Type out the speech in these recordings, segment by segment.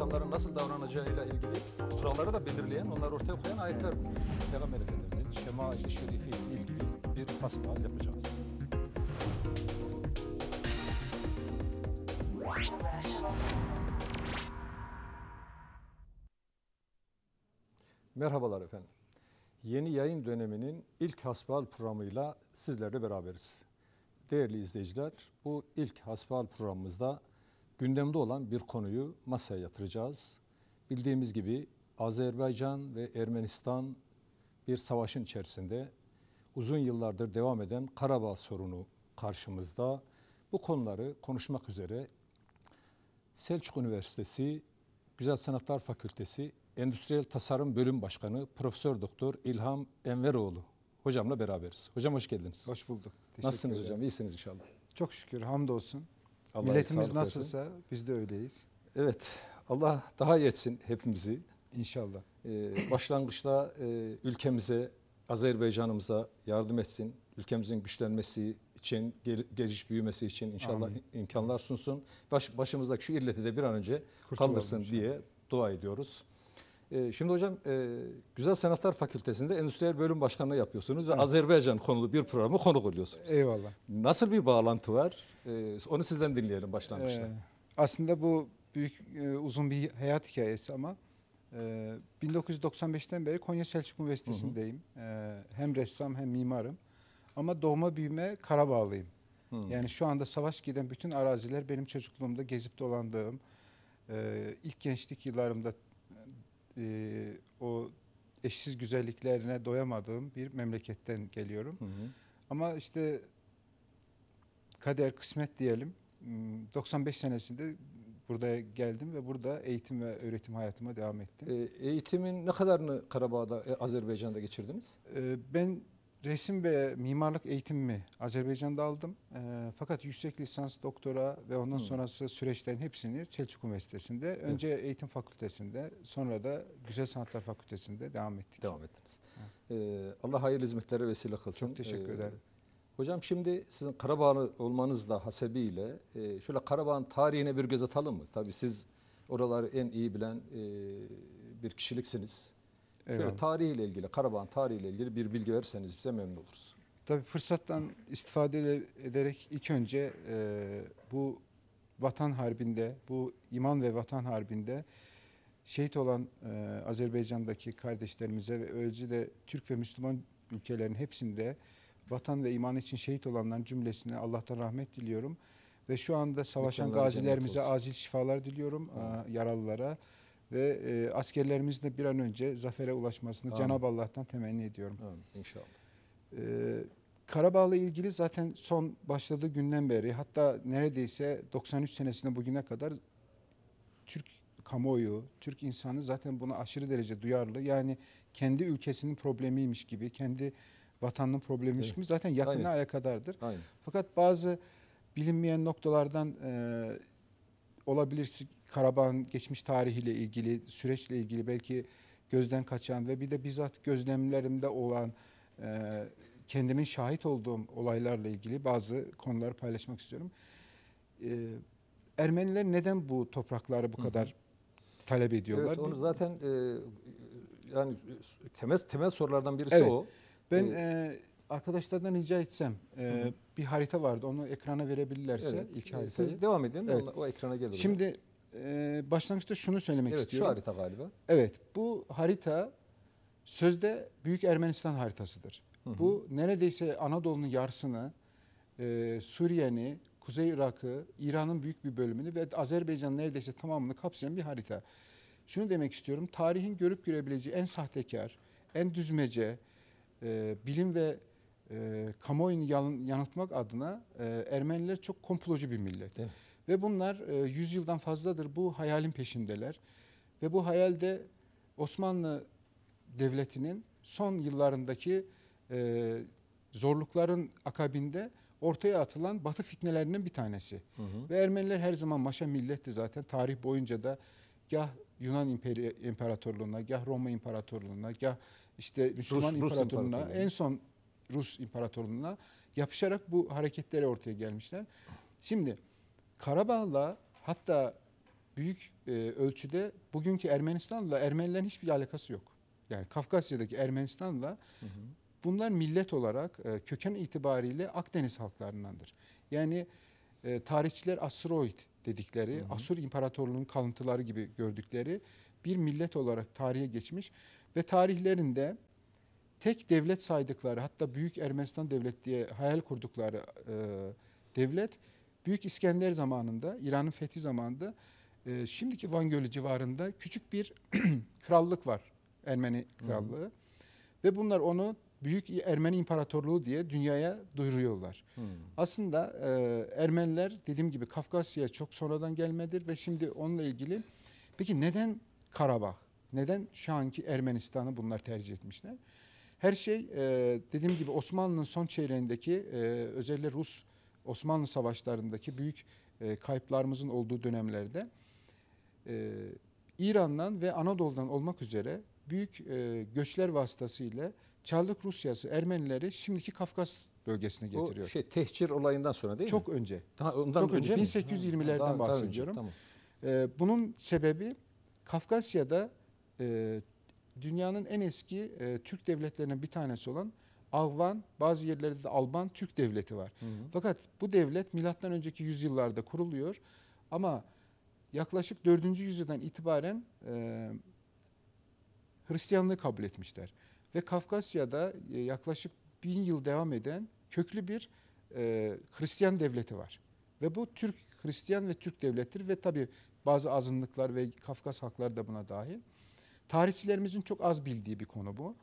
insanların nasıl davranacağıyla ilgili kuralları da belirleyen, onları ortaya koyan ayetler bunlar. Peygamber Efendimizin Şema-i Şerifi ilgili bir hasbihal yapacağız. Merhabalar efendim. Yeni yayın döneminin ilk hasbihal programıyla sizlerle beraberiz. Değerli izleyiciler, bu ilk hasbihal programımızda gündemde olan bir konuyu masaya yatıracağız. Bildiğimiz gibi Azerbaycan ve Ermenistan bir savaşın içerisinde uzun yıllardır devam eden Karabağ sorunu karşımızda. Bu konuları konuşmak üzere Selçuk Üniversitesi Güzel Sanatlar Fakültesi Endüstriyel Tasarım Bölüm Başkanı Profesör Doktor İlham Enveroğlu hocamla beraberiz. Hocam hoş geldiniz. Hoş bulduk. Teşekkür Nasılsınız ederim. hocam? İyisiniz inşallah. Çok şükür hamdolsun. Allah Milletimiz nasılsa biz de öyleyiz. Evet. Allah daha iyi etsin hepimizi. İnşallah. Ee, başlangıçta e, ülkemize, Azerbaycan'ımıza yardım etsin. Ülkemizin güçlenmesi için, gel- geliş büyümesi için inşallah Amin. imkanlar sunsun. Baş, başımızdaki şu illeti de bir an önce Kurtulalım kaldırsın inşallah. diye dua ediyoruz. Ee, şimdi hocam e, Güzel Sanatlar Fakültesi'nde Endüstriyel Bölüm Başkanlığı yapıyorsunuz ve Evet. Azerbaycan konulu bir programı konuk oluyorsunuz. Eyvallah. Nasıl bir bağlantı var? Ee, onu sizden dinleyelim başlangıçta. Ee, aslında bu büyük e, uzun bir hayat hikayesi ama e, 1995'ten beri Konya Selçuk Üniversitesi'ndeyim. E, hem ressam hem mimarım. Ama doğma büyüme Karabağlıyım. Hı. Yani şu anda savaş giden bütün araziler benim çocukluğumda gezip dolandığım, e, ilk gençlik yıllarımda e, o eşsiz güzelliklerine doyamadığım bir memleketten geliyorum. Hı hı. Ama işte kader kısmet diyelim. Hmm, 95 senesinde buraya geldim ve burada eğitim ve öğretim hayatıma devam ettim. Ee, eğitimin ne kadarını Karabağ'da, e, Azerbaycan'da geçirdiniz? Ee, Ben resim ve mimarlık eğitimimi Azerbaycan'da aldım. Ee, Fakat yüksek lisans, doktora ve ondan Hmm. sonrası süreçlerin hepsini Selçuk Üniversitesi'nde, önce eğitim fakültesinde, sonra da Güzel Sanatlar Fakültesi'nde devam ettik. Devam ettiniz. Ee, Allah hayırlı hizmetlere vesile kılsın. Çok teşekkür ederim. Hocam şimdi sizin Karabağlı olmanız da hasebiyle e, şöyle Karabağ'ın tarihine bir göz atalım mı? Tabii siz oraları en iyi bilen e, bir kişiliksiniz. Şöyle Eyvallah. tarihiyle ilgili, Karabağ'ın tarihiyle ilgili bir bilgi verirseniz bize memnun oluruz. Tabii fırsattan istifade ede- ederek ilk önce e, bu vatan harbinde, bu iman ve vatan harbinde şehit olan e, Azerbaycan'daki kardeşlerimize ve öylece de Türk ve Müslüman ülkelerin hepsinde vatan ve iman için şehit olanların cümlesine Allah'tan rahmet diliyorum. Ve şu anda savaşan cennet gazilerimize acil şifalar diliyorum, e, yaralılara. Ve e, askerlerimizin de bir an önce zafere ulaşmasını. Cenab-ı Allah'tan temenni ediyorum. Amin, inşallah. Ee, Karabağ'la ilgili zaten son başladığı günden beri hatta neredeyse 93 senesinde bugüne kadar Türk kamuoyu, Türk insanı zaten buna aşırı derece duyarlı. Yani kendi ülkesinin problemiymiş gibi, kendi vatanının problemiymiş Evet. gibi zaten yakına Aynen. alakadardır. Aynen. Fakat bazı bilinmeyen noktalardan e, olabilir Karabağ'ın geçmiş tarihiyle ilgili, süreçle ilgili belki gözden kaçan ve bir de bizzat gözlemlerimde olan e, kendimin şahit olduğum olaylarla ilgili bazı konuları paylaşmak istiyorum. E, Ermeniler neden bu toprakları bu Hı hı. kadar talep ediyorlar? Evet, onu zaten e, yani temel temel sorulardan birisi Evet. o. Ben Evet. e, arkadaşlardan rica etsem e, Hı hı. bir harita vardı onu ekrana verebilirlerse Evet. ilk e, haritayı. Siz devam edin. Evet. O ekrana gelir. Şimdi e, başlangıçta şunu söylemek evet şu istiyorum. harita galiba. Evet, bu harita sözde Büyük Ermenistan haritasıdır. Hı hı. Bu neredeyse Anadolu'nun yarısını, e, Suriye'ni, Kuzey Irak'ı, İran'ın büyük bir bölümünü ve Azerbaycan'ın neredeyse tamamını kapsayan bir harita. Şunu demek istiyorum, tarihin görüp görebileceği en sahtekar, en düzmece, e, bilim ve e, kamuoyunu yanıltmak adına e, Ermeniler çok komplocu bir millet. Evet. Ve bunlar e, 100 yıldan fazladır bu hayalin peşindeler. Ve bu hayalde Osmanlı Devleti'nin son yıllarındaki e, zorlukların akabinde ortaya atılan Batı fitnelerinin bir tanesi. Hı hı. Ve Ermeniler her zaman maşa milletti zaten. Tarih boyunca da gah Yunan İmperi- İmparatorluğu'na, gah Roma İmparatorluğu'na, gah işte Müslüman Rus İmparatorluğu'na, İmparatorluğu. en son Rus İmparatorluğu'na yapışarak bu hareketlere ortaya gelmişler. Şimdi Karabağ'la hatta büyük e, ölçüde bugünkü Ermenistan'la Ermenilerin hiçbir alakası yok. Yani Kafkasya'daki Ermenistan'la Hı hı. bunlar millet olarak e, köken itibariyle Akdeniz halklarındandır. Yani e, tarihçiler Asroid dedikleri, Hı hı. Asur İmparatorluğu'nun kalıntıları gibi gördükleri bir millet olarak tarihe geçmiş ve tarihlerinde tek devlet saydıkları hatta Büyük Ermenistan Devlet diye hayal kurdukları e, devlet Büyük İskender zamanında, İran'ın fethi zamanında e, şimdiki Van Gölü civarında küçük bir krallık var. Ermeni krallığı. Ve bunlar onu Büyük Ermeni İmparatorluğu diye dünyaya duyuruyorlar. Hı. Aslında e, Ermeniler dediğim gibi Kafkasya çok sonradan gelmedir ve şimdi onunla ilgili peki neden Karabağ? Neden şu anki Ermenistan'ı bunlar tercih etmişler? Her şey e, dediğim gibi Osmanlı'nın son çeyreğindeki e, özellikle Rus Osmanlı savaşlarındaki büyük e, kayıplarımızın olduğu dönemlerde e, İran'dan ve Anadolu'dan olmak üzere büyük e, göçler vasıtasıyla Çarlık Rusyası Ermenileri şimdiki Kafkas bölgesine getiriyor. O şey tehcir olayından sonra değil Çok mi? önce. Daha ondan çok önce, mi? 1820'lerden Daha- daha önce, bahsediyorum. Tamam. Ee, bunun sebebi Kafkasya'da e, dünyanın en eski e, Türk devletlerinden bir tanesi olan Alvan, bazı yerlerde de Alban Türk devleti var. Hı hı. Fakat bu devlet milattan önceki yüzyıllarda kuruluyor ama yaklaşık 4. yüzyıldan itibaren e, Hristiyanlığı kabul etmişler. Ve Kafkasya'da e, yaklaşık bin yıl devam eden köklü bir e, Hristiyan devleti var. Ve bu Türk, Hristiyan ve Türk devlettir ve tabi bazı azınlıklar ve Kafkas halkları da buna dahil. Tarihçilerimizin çok az bildiği bir konu bu.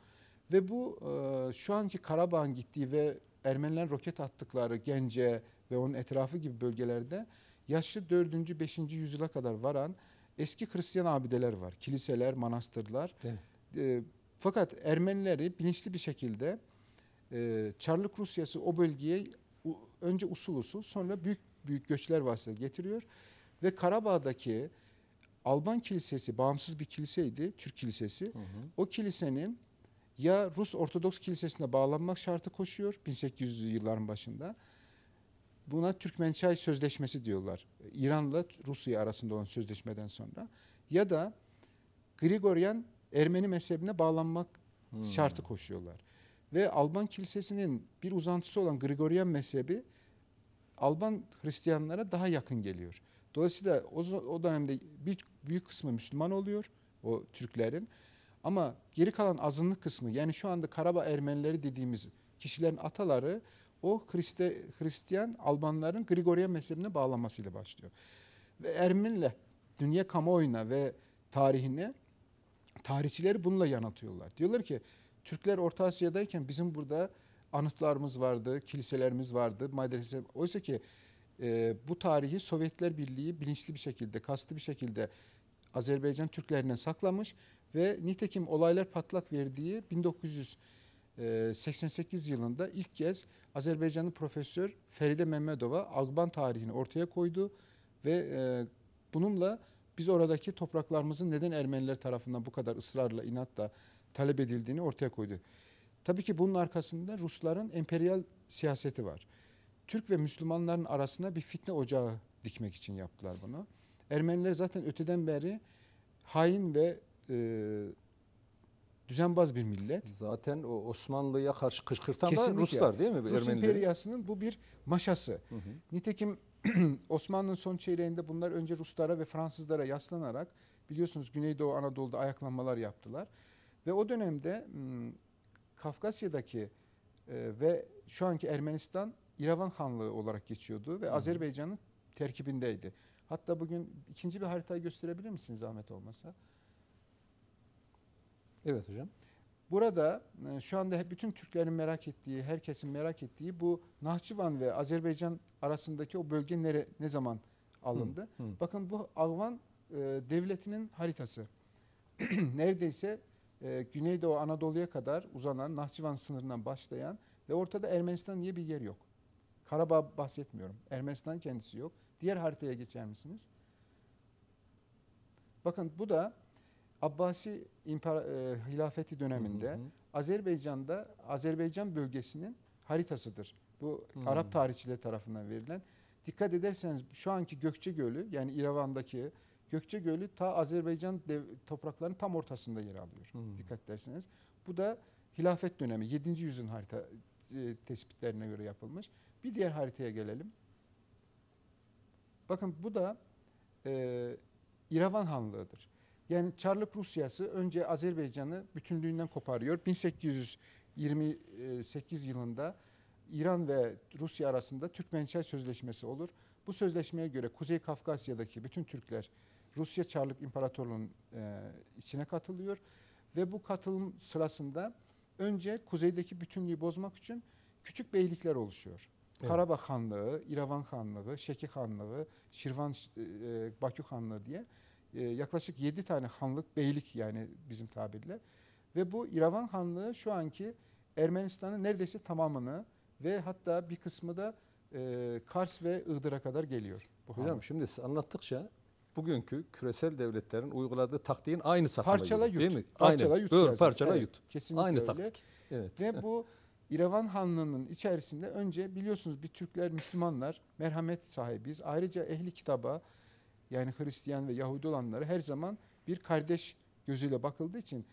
Ve bu e, şu anki Karabağ'ın gittiği ve Ermenilerin roket attıkları Gence ve onun etrafı gibi bölgelerde yaşı 4. 5. yüzyıla kadar varan eski Hristiyan abideler var. Kiliseler, manastırlar. Evet. E, fakat Ermenileri bilinçli bir şekilde e, Çarlık Rusyası o bölgeye önce usul usul sonra büyük büyük göçler vasıtasıyla getiriyor ve Karabağ'daki Alban kilisesi bağımsız bir kiliseydi, Türk kilisesi. Hı hı. O kilisenin ya Rus Ortodoks Kilisesi'ne bağlanmak şartı koşuyor 1800'lü yılların başında. Buna Türkmençay Sözleşmesi diyorlar. İran'la Rusya arasında olan sözleşmeden sonra. Ya da Grigoryan Ermeni mezhebine bağlanmak Hmm. şartı koşuyorlar. Ve Alban kilisesinin bir uzantısı olan Grigoryan mezhebi Alban Hristiyanlara daha yakın geliyor. Dolayısıyla o, o dönemde bir büyük kısmı Müslüman oluyor o Türklerin. Ama geri kalan azınlık kısmı yani şu anda Karabağ Ermenileri dediğimiz kişilerin ataları o Hriste, Hristiyan Albanların Grigoryan mezhebine bağlanmasıyla başlıyor. Ve Ermeniler dünya kamuoyuna ve tarihine tarihçileri bununla yanıltıyorlar. Diyorlar ki Türkler Orta Asya'dayken bizim burada anıtlarımız vardı, kiliselerimiz vardı, medrese. Oysa ki e, bu tarihi Sovyetler Birliği bilinçli bir şekilde, kastı bir şekilde Azerbaycan Türklerinden saklamış ve nitekim olaylar patlak verdiği 1988 yılında ilk kez Azerbaycanlı profesör Feride Mehmedova Alban tarihini ortaya koydu ve e, bununla biz oradaki topraklarımızın neden Ermeniler tarafından bu kadar ısrarla, inatla talep edildiğini ortaya koydu. Tabii ki bunun arkasında Rusların emperyal siyaseti var. Türk ve Müslümanların arasına bir fitne ocağı dikmek için yaptılar bunu. Ermeniler zaten öteden beri hain ve e, düzenbaz bir millet. Zaten o Osmanlı'ya karşı kışkırtan da Kesinlikle. Ruslar değil mi? Rus Ermenileri. imperyasının bu bir maşası. Hı hı. Nitekim Osmanlı'nın son çeyreğinde bunlar önce Ruslara ve Fransızlara yaslanarak biliyorsunuz Güneydoğu Anadolu'da ayaklanmalar yaptılar. Ve o dönemde m, Kafkasya'daki e, ve şu anki Ermenistan İrevan Hanlığı olarak geçiyordu ve. Azerbaycan'ın terkibindeydi. Hatta bugün ikinci bir haritayı gösterebilir misiniz zahmet olmasa? Evet hocam. Burada e, şu anda hep bütün Türklerin merak ettiği, herkesin merak ettiği bu Nahçıvan ve Azerbaycan arasındaki o bölge nere, ne zaman alındı? Hı. Bakın bu Alvan e, devletinin haritası. Neredeyse e, Güneydoğu Anadolu'ya kadar uzanan Nahçıvan sınırından başlayan ve ortada Ermenistan diye bir yer yok. Karabağ bahsetmiyorum. Ermenistan kendisi yok. Diğer haritaya geçer misiniz? Bakın bu da Abbasi İmpara, e, hilafeti döneminde Hı hı. Azerbaycan'da Azerbaycan bölgesinin haritasıdır. Bu Hmm. Arap tarihçileri tarafından verilen. Dikkat ederseniz şu anki Gökçe Gölü yani İrevan'daki Gökçe Gölü ta Azerbaycan dev, topraklarının tam ortasında yer alıyor. Hmm. Dikkat ederseniz. Bu da hilafet dönemi 7. yüzyılın harita e, tespitlerine göre yapılmış. Bir diğer haritaya gelelim. Bakın bu da e, İrevan Hanlığı'dır. Yani Çarlık Rusyası önce Azerbaycan'ı bütünlüğünden koparıyor. 1828 yılında İran ve Rusya arasında Türkmençay Sözleşmesi olur. Bu sözleşmeye göre Kuzey Kafkasya'daki bütün Türkler Rusya Çarlık İmparatorluğu'nun e, içine katılıyor ve bu katılım sırasında önce kuzeydeki bütünlüğü bozmak için küçük beylikler oluşuyor. Evet. Karabağ Hanlığı, İrevan Hanlığı, Şeki Hanlığı, Şirvan e, Bakü Hanlığı diye e, yaklaşık 7 tane hanlık, beylik yani bizim tabirle. Ve bu İrevan Hanlığı şu anki Ermenistan'ın neredeyse tamamını ve hatta bir kısmı da e, Kars ve Iğdır'a kadar geliyor. Bu Hocam hanlık. şimdi siz anlattıkça bugünkü küresel devletlerin uyguladığı taktiğin aynısı aklıma Parçala yut. Değil mi? Parçala Aynen. yut Böyle parçala Evet, yut. Kesinlikle Aynı öyle. taktik. Evet. Ve bu İrevan Hanlığı'nın içerisinde önce biliyorsunuz bir Türkler, Müslümanlar merhamet sahibiyiz. Ayrıca ehli kitaba yani Hristiyan ve Yahudi olanlara her zaman bir kardeş gözüyle bakıldığı için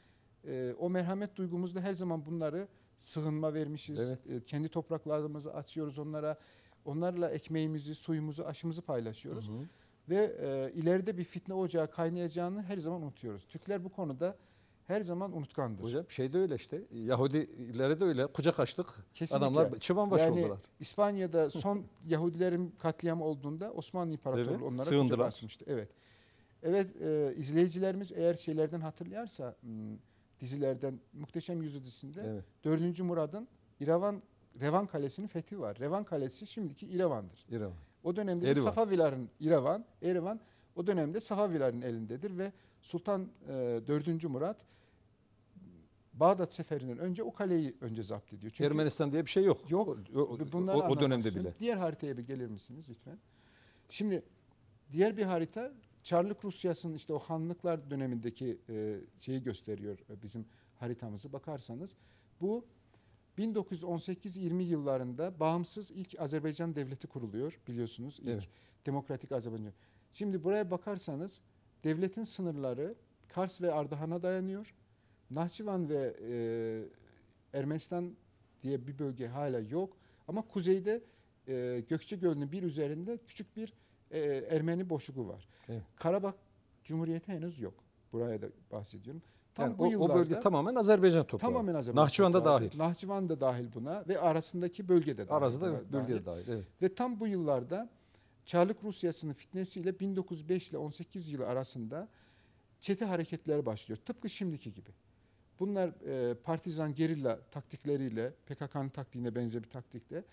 e, o merhamet duygumuzla her zaman bunları sığınma vermişiz. Evet. E, kendi topraklarımızı açıyoruz onlara. Onlarla ekmeğimizi, suyumuzu, aşımızı paylaşıyoruz. Hı hı. Ve e, ileride bir fitne ocağı kaynayacağını her zaman unutuyoruz. Türkler bu konuda her zaman unutkandır. Hocam şey de öyle işte. Yahudilere de öyle kucak açtık. Kesinlikle. Adamlar çıban başı Yani oldular. İspanya'da son Yahudilerin katliamı olduğunda Osmanlı İmparatorluğu Evet, onlara sığındılar. kucak açmıştı. Evet. Evet, e, izleyicilerimiz eğer şeylerden hatırlarsa dizilerden Muhteşem Yüzü dizisinde Evet. 4. Murad'ın İrevan Revan Kalesi'nin fethi var. Revan Kalesi şimdiki İrevan'dır. İran. O dönemde de Erivan. Safavilerin İrevan, Erivan o dönemde Safavilerin elindedir ve Sultan e, 4. Murat Bağdat seferinden önce o kaleyi önce zapt ediyor. Çünkü Ermenistan diye bir şey yok. Yok. O, o- o- o dönemde bile. Diğer haritaya bir gelir misiniz lütfen? Şimdi diğer bir harita Çarlık Rusyası'nın işte o hanlıklar dönemindeki e, şeyi gösteriyor e, bizim haritamızı bakarsanız. Bu 1918-20 yıllarında bağımsız ilk Azerbaycan devleti kuruluyor biliyorsunuz. ilk Evet. demokratik Azerbaycan. Şimdi buraya bakarsanız devletin sınırları Kars ve Ardahan'a dayanıyor. Nahçıvan ve e, Ermenistan diye bir bölge hala yok. Ama kuzeyde e, Gökçe Gölü'nün bir üzerinde küçük bir e, Ermeni boşluğu var. Evet. Karabağ Cumhuriyeti henüz yok. Buraya da bahsediyorum. Tam Yani bu o, yıllarda o bölge tamamen Azerbaycan toprağı. tamamen Azerbaycan Nahçıvan da dahil. Nahçıvan da dahil buna ve arasındaki bölgede dahil. Arası da buna bölge dahil. de dahil. Evet. Ve tam bu yıllarda Çarlık Rusyası'nın fitnesiyle 1905 ile 18 yılı arasında çete hareketleri başlıyor. Tıpkı şimdiki gibi. Bunlar e, partizan gerilla taktikleriyle, PKK'nın taktiğine benzer bir taktikte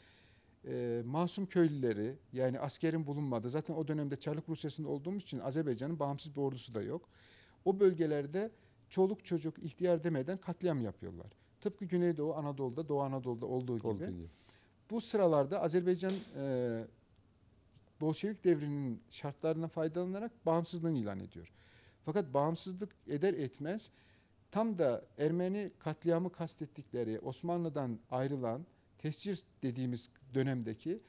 e, masum köylüleri yani askerin bulunmadığı zaten o dönemde Çarlık Rusyası'nda olduğumuz için Azerbaycan'ın bağımsız bir ordusu da yok. O bölgelerde çoluk çocuk ihtiyar demeden katliam yapıyorlar. Tıpkı Güneydoğu Anadolu'da, Doğu Anadolu'da olduğu gibi. Olduğu gibi. Bu sıralarda Azerbaycan e, Bolşevik devrinin şartlarına faydalanarak bağımsızlığını ilan ediyor. Fakat bağımsızlık eder etmez tam da Ermeni katliamı kastettikleri Osmanlı'dan ayrılan tescir dediğimiz dönemdeki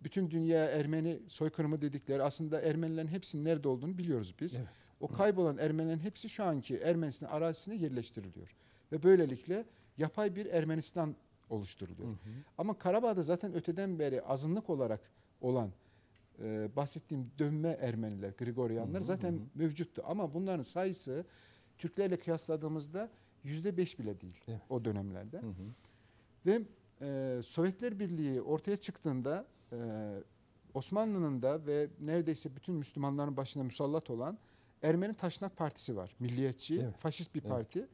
bütün dünya Ermeni soykırımı dedikleri aslında Ermenilerin hepsinin nerede olduğunu biliyoruz biz. Evet. O kaybolan Ermenilerin hepsi şu anki Ermenistan arazisine yerleştiriliyor. Ve böylelikle yapay bir Ermenistan oluşturuluyor. Hı hı. Ama Karabağ'da zaten öteden beri azınlık olarak olan e, bahsettiğim dönme Ermeniler, Grigoryanlar Hı hı, zaten hı mevcuttu. Ama bunların sayısı Türklerle kıyasladığımızda yüzde beş bile değil Evet. o dönemlerde. Hı hı. Ve e, Sovyetler Birliği ortaya çıktığında e, Osmanlı'nın da ve neredeyse bütün Müslümanların başına musallat olan Ermeni Taşnak Partisi var. Milliyetçi, Evet. faşist bir Evet. parti.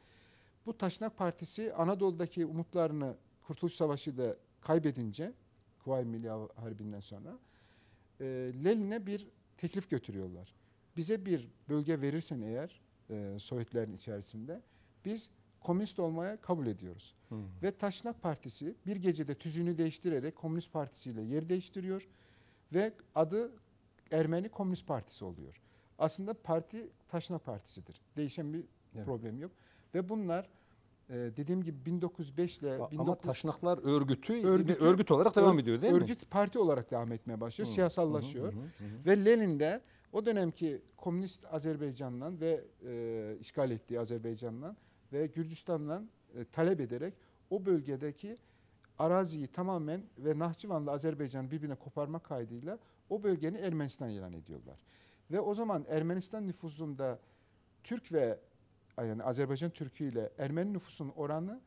Bu Taşnak Partisi Anadolu'daki umutlarını Kurtuluş Savaşı'da kaybedince Kuvayi Milliye Harbi'nden sonra e, Lenin'e bir teklif götürüyorlar. Bize bir bölge verirsen eğer e, Sovyetlerin içerisinde biz komünist olmaya kabul ediyoruz. Hı. Ve Taşnak Partisi bir gecede tüzüğünü değiştirerek Komünist Partisi ile yer değiştiriyor ve adı Ermeni Komünist Partisi oluyor. Aslında parti Taşnak Partisi'dir. Değişen bir Evet. problem yok. Ve bunlar e, dediğim gibi 1905 ile Ama 19 Taşnaklar örgütü, Örgütü- örgüt olarak devam ediyor değil mi? örgüt parti olarak devam etmeye başlıyor, Hı, siyasallaşıyor. Hı hı, hı. Ve Lenin de O dönemki komünist Azerbaycan'dan ve e, işgal ettiği Azerbaycan'dan ve Gürcistan'dan e, talep ederek o bölgedeki araziyi tamamen ve Nahçıvan'la Azerbaycan'ı birbirine koparmak kaydıyla o bölgenin Ermenistan ilan ediyorlar. Ve o zaman Ermenistan nüfusunda Türk ve yani Azerbaycan Türk'ü ile Ermeni nüfusun oranı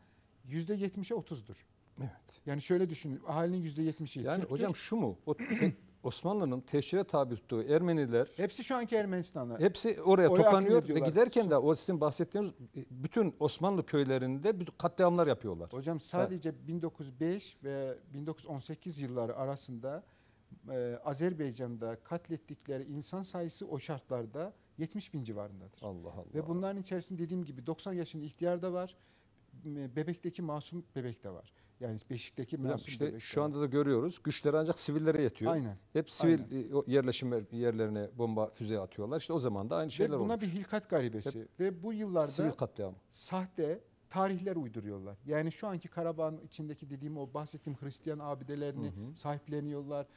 %70'e 30'dur. Evet. Yani şöyle düşünün ahalinin %70'i Yani Türktür. hocam şu mu? O Osmanlı'nın teşhire tabi tuttuğu Ermeniler hepsi şu anki Ermenistan'da. hepsi oraya, Oraya toplanıyor ve giderken de o sizin bahsettiğiniz bütün Osmanlı köylerinde katliamlar yapıyorlar. Hocam sadece 1905 ve 1918 yılları arasında e, Azerbaycan'da katlettikleri insan sayısı o şartlarda 70 bin civarındadır. Allah Allah. Ve bunların içerisinde dediğim gibi 90 yaşında ihtiyar da var, bebekteki masum bebek de var. Yani beşikteki masum işte bebek şu anda da görüyoruz. Güçleri ancak sivillere yetiyor. Aynen. Hep sivil e, o yerleşim yer- yerlerine bomba füze atıyorlar. İşte o zaman da aynı şeyler Ve buna olmuş. bir hilkat garibesi. Ve bu yıllarda Sivil katliam. sahte tarihler uyduruyorlar. Yani şu anki Karabağ'ın içindeki dediğim o bahsettiğim Hristiyan abidelerini Hı hı. sahipleniyorlar.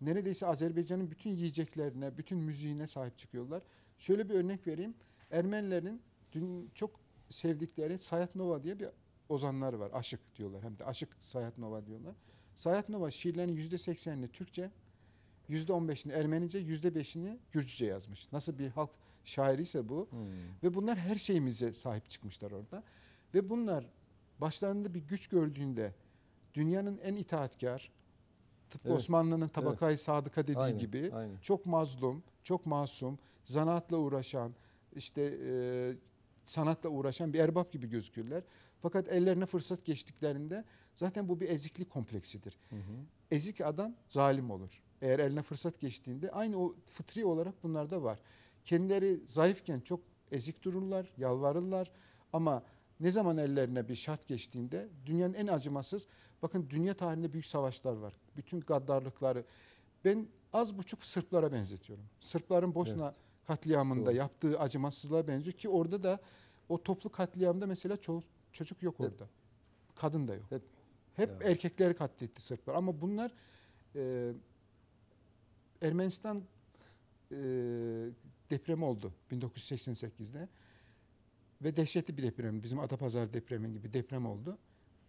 Neredeyse Azerbaycan'ın bütün yiyeceklerine, bütün müziğine sahip çıkıyorlar. Şöyle bir örnek vereyim. Ermenilerin dün çok sevdikleri Sayat Nova diye bir ozanları var. Aşık diyorlar hem de aşık Sayat Nova diyorlar. Sayat Nova şiirlerinin %80'ini Türkçe, %15'ini Ermenice, %5'ini Gürcüce yazmış. Nasıl bir halk şairi ise bu. Hmm. Ve bunlar her şeyimize sahip çıkmışlar orada. Ve bunlar başlarında bir güç gördüğünde dünyanın en itaatkar, tıpkı Evet, Osmanlı'nın tabakayı sadıka dediği Aynen, gibi aynen. çok mazlum, çok masum, zanaatla uğraşan, işte e, sanatla uğraşan bir erbap gibi gözükürler. Fakat ellerine fırsat geçtiklerinde zaten bu bir eziklik kompleksidir. Hı hı. Ezik adam zalim olur. Eğer eline fırsat geçtiğinde aynı o fıtri olarak bunlarda var. Kendileri zayıfken çok ezik dururlar, yalvarırlar ama ne zaman ellerine bir şart geçtiğinde dünyanın en acımasız, bakın dünya tarihinde büyük savaşlar var. Bütün gaddarlıkları. Ben az buçuk Sırplara benzetiyorum. Sırpların Bosna katliamında Doğru. yaptığı acımasızlığa benziyor ki orada da o toplu katliamda mesela çoğu çocuk yok Hep. orada. Kadın da yok. Hep. Hep, Ya. erkekleri katletti Sırplar ama bunlar e, Ermenistan e, depremi oldu 1988'de ve dehşetli bir deprem. Bizim Adapazarı depremi gibi deprem oldu.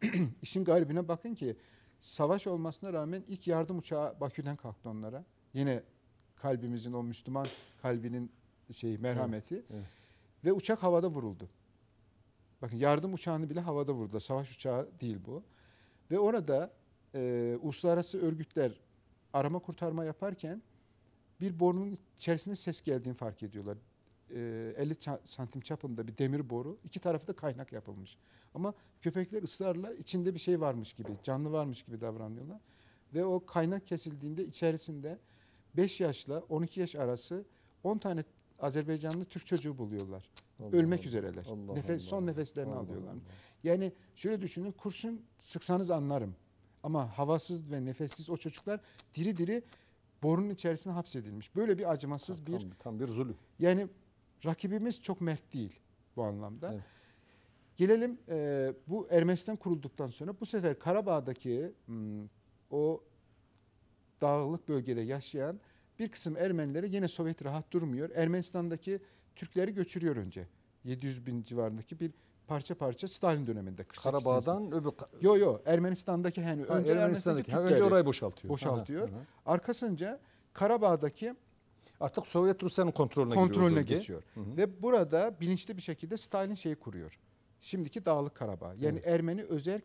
İşin garibine bakın ki savaş olmasına rağmen ilk yardım uçağı Bakü'den kalktı onlara. Yine kalbimizin o Müslüman kalbinin şeyi merhameti evet. ve uçak havada vuruldu. Bakın yardım uçağını bile havada vurdu. Savaş uçağı değil bu. Ve orada e, uluslararası örgütler arama kurtarma yaparken bir borunun içerisinde ses geldiğini fark ediyorlar. E, 50 ça- santim çapında bir demir boru. iki tarafı da kaynak yapılmış. Ama köpekler ısrarla içinde bir şey varmış gibi, canlı varmış gibi davranıyorlar. Ve o kaynak kesildiğinde içerisinde 5 yaşla 12 yaş arası 10 tane Azerbaycanlı Türk çocuğu buluyorlar. Allah Ölmek Allah. üzereler. Allah Nefes son Allah. nefeslerini Allah alıyorlar. Allah. Yani şöyle düşünün kurşun sıksanız anlarım. Ama havasız ve nefessiz o çocuklar diri diri borunun içerisine hapsedilmiş. Böyle bir acımasız bir Tam, tam bir zulüm. yani rakibimiz çok mert değil bu anlamda. Evet. Gelelim e, bu Ermenistan kurulduktan sonra bu sefer Karabağ'daki hmm, o dağlık bölgede yaşayan bir kısım Ermenileri yine Sovyet rahat durmuyor. Ermenistan'daki Türkleri göçürüyor önce. 700 bin civarındaki bir parça parça Stalin döneminde. 48 senesinde. Karabağ'dan öbür Yo yo Ermenistan'daki hani Ha, önce Ermenistan'daki Ermenistan'daki. Ha, önce orayı boşaltıyor. boşaltıyor. Hı hı. arkasınca Karabağ'daki Artık Sovyet Rusya'nın kontrolüne, kontrolüne giriyor geçiyor. Hı hı. Ve burada bilinçli bir şekilde Stalin şeyi kuruyor. Şimdiki Dağlık Karabağ. Yani Evet. Ermeni özerk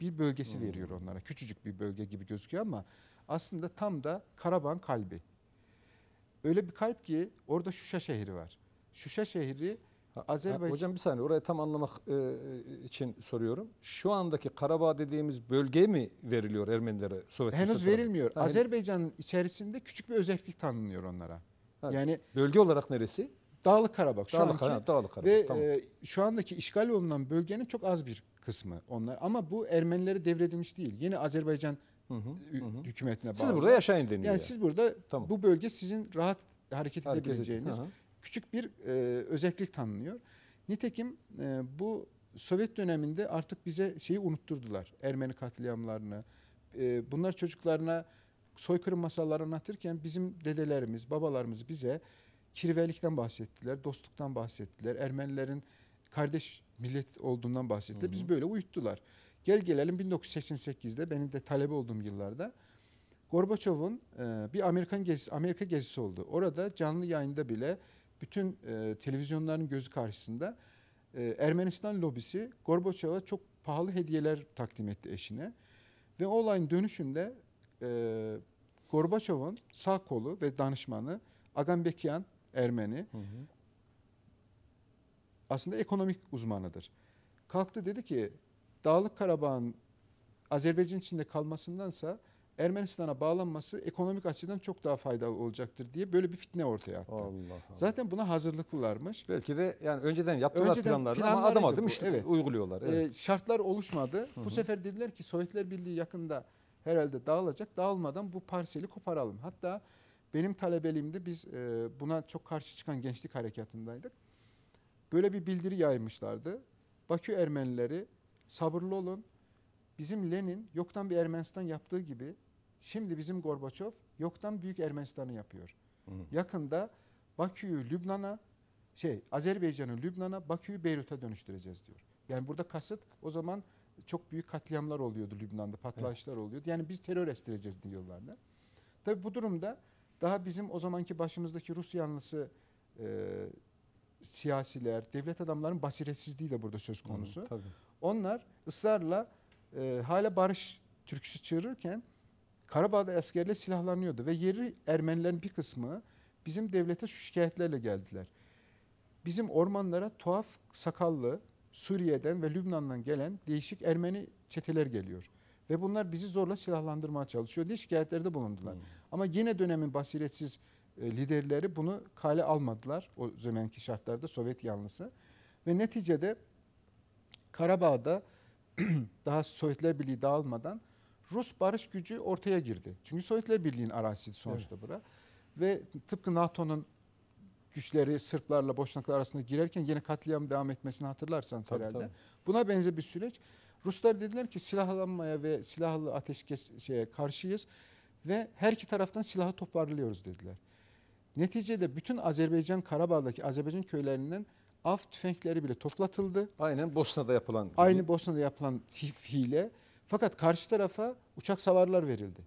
bir bölgesi Hmm. veriyor onlara. Küçücük bir bölge gibi gözüküyor ama aslında tam da Karabağ'ın kalbi. Öyle bir kalp ki orada Şuşa şehri var. Şuşa şehri Azerbaycan- hocam bir saniye orayı tam anlamak e, için soruyorum. Şu andaki Karabağ dediğimiz bölge mi veriliyor Ermenilere Sovyet henüz verilmiyor. Azerbaycan'ın içerisinde küçük bir özellik tanınıyor onlara. Yani Bölge olarak neresi? Dağlık Karabağ şu Dağlık anki. Dağlık Karabağ. Ve tamam. e, şu andaki işgal olunan bölgenin çok az bir kısmı onlar. Ama bu Ermenilere devredilmiş değil. Yine Azerbaycan Hı hı, hı hükümetine bağlı. Siz burada yaşayın deniyor. Yani yani. siz burada Tamam. bu bölge sizin rahat hareket, Hareket edebileceğiniz küçük bir e, özellik tanınıyor. Nitekim e, bu Sovyet döneminde artık bize şeyi unutturdular. Ermeni katliamlarını. E, bunlar çocuklarına soykırım masalları anlatırken bizim dedelerimiz, babalarımız bize kirvelikten bahsettiler, dostluktan bahsettiler, Ermenilerin kardeş millet olduğundan bahsettiler. Biz böyle uyuttular. Gel gelelim 1988'de benim de talebe olduğum yıllarda Gorbaçov'un e, bir Amerikan gezisi, Amerika gezisi oldu. Orada canlı yayında bile bütün e, televizyonların gözü karşısında e, Ermenistan lobisi Gorbaçov'a çok pahalı hediyeler takdim etti eşine. Ve o olayın dönüşünde e, Gorbaçov'un sağ kolu ve danışmanı Agambekian Ermeni Hı hı. aslında ekonomik uzmanıdır. Kalktı dedi ki Dağlık Karabağ'ın Azerbaycan içinde kalmasındansa Ermenistan'a bağlanması ekonomik açıdan çok daha faydalı olacaktır diye böyle bir fitne ortaya attı. Allah Allah. Zaten buna hazırlıklılarmış. Belki de yani önceden yaptılar Önceden planlarını ama adım adım işte evet. uyguluyorlar. Evet. Ee, şartlar oluşmadı. Hı hı. Bu sefer dediler ki Sovyetler Birliği yakında herhalde dağılacak. Dağılmadan bu parseli koparalım. Hatta benim talebeliğimde biz e, buna çok karşı çıkan gençlik harekatındaydık. Böyle bir bildiri yaymışlardı. Bakü Ermenileri sabırlı olun. Bizim Lenin yoktan bir Ermenistan yaptığı gibi şimdi bizim Gorbaçov yoktan büyük Ermenistan'ı yapıyor. Hı hı. Yakında Bakü'yü Lübnan'a şey Azerbaycan'ı Lübnan'a, Bakü'yü Beyrut'a dönüştüreceğiz diyor. Yani burada kasıt o zaman çok büyük katliamlar oluyordu Lübnan'da, patlayışlar oluyordu. Yani biz terör estireceğiz diyorlardı. Tabi bu durumda daha bizim o zamanki başımızdaki Rus yanlısı e, siyasiler, devlet adamların basiretsizliği de burada söz konusu. Hı, tabii. Onlar ısrarla e, hala barış türküsü çığırırken Karabağ'da askerler silahlanıyordu ve yeri Ermenilerin bir kısmı bizim devlete şu şikayetlerle geldiler. Bizim ormanlara tuhaf sakallı Suriye'den ve Lübnan'dan gelen değişik Ermeni çeteler geliyor. Ve bunlar bizi zorla silahlandırmaya çalışıyor diye şikayetlerde bulundular. Hı. Ama yine dönemin basiretsiz e, liderleri bunu kale almadılar o zamanki şartlarda Sovyet yanlısı. Ve neticede Karabağ'da daha Sovyetler Birliği dağılmadan Rus barış gücü ortaya girdi. Çünkü Sovyetler Birliği'nin arazisi sonuçta bura. Ve tıpkı NATO'nun güçleri Sırplarla Boşnaklar arasında girerken yine katliam devam etmesini hatırlarsanız Tabii, herhalde. tabii. Buna benzer bir süreç. Ruslar dediler ki silahlanmaya ve silahlı ateşkes şeye karşıyız ve her iki taraftan silahı toparlıyoruz dediler. Neticede bütün Azerbaycan Karabağ'daki Azerbaycan köylerinden av tüfekleri bile toplatıldı. Aynen Bosna'da yapılan. Aynı Bosna'da yapılan hi- hile. Fakat karşı tarafa uçak savarlar verildi.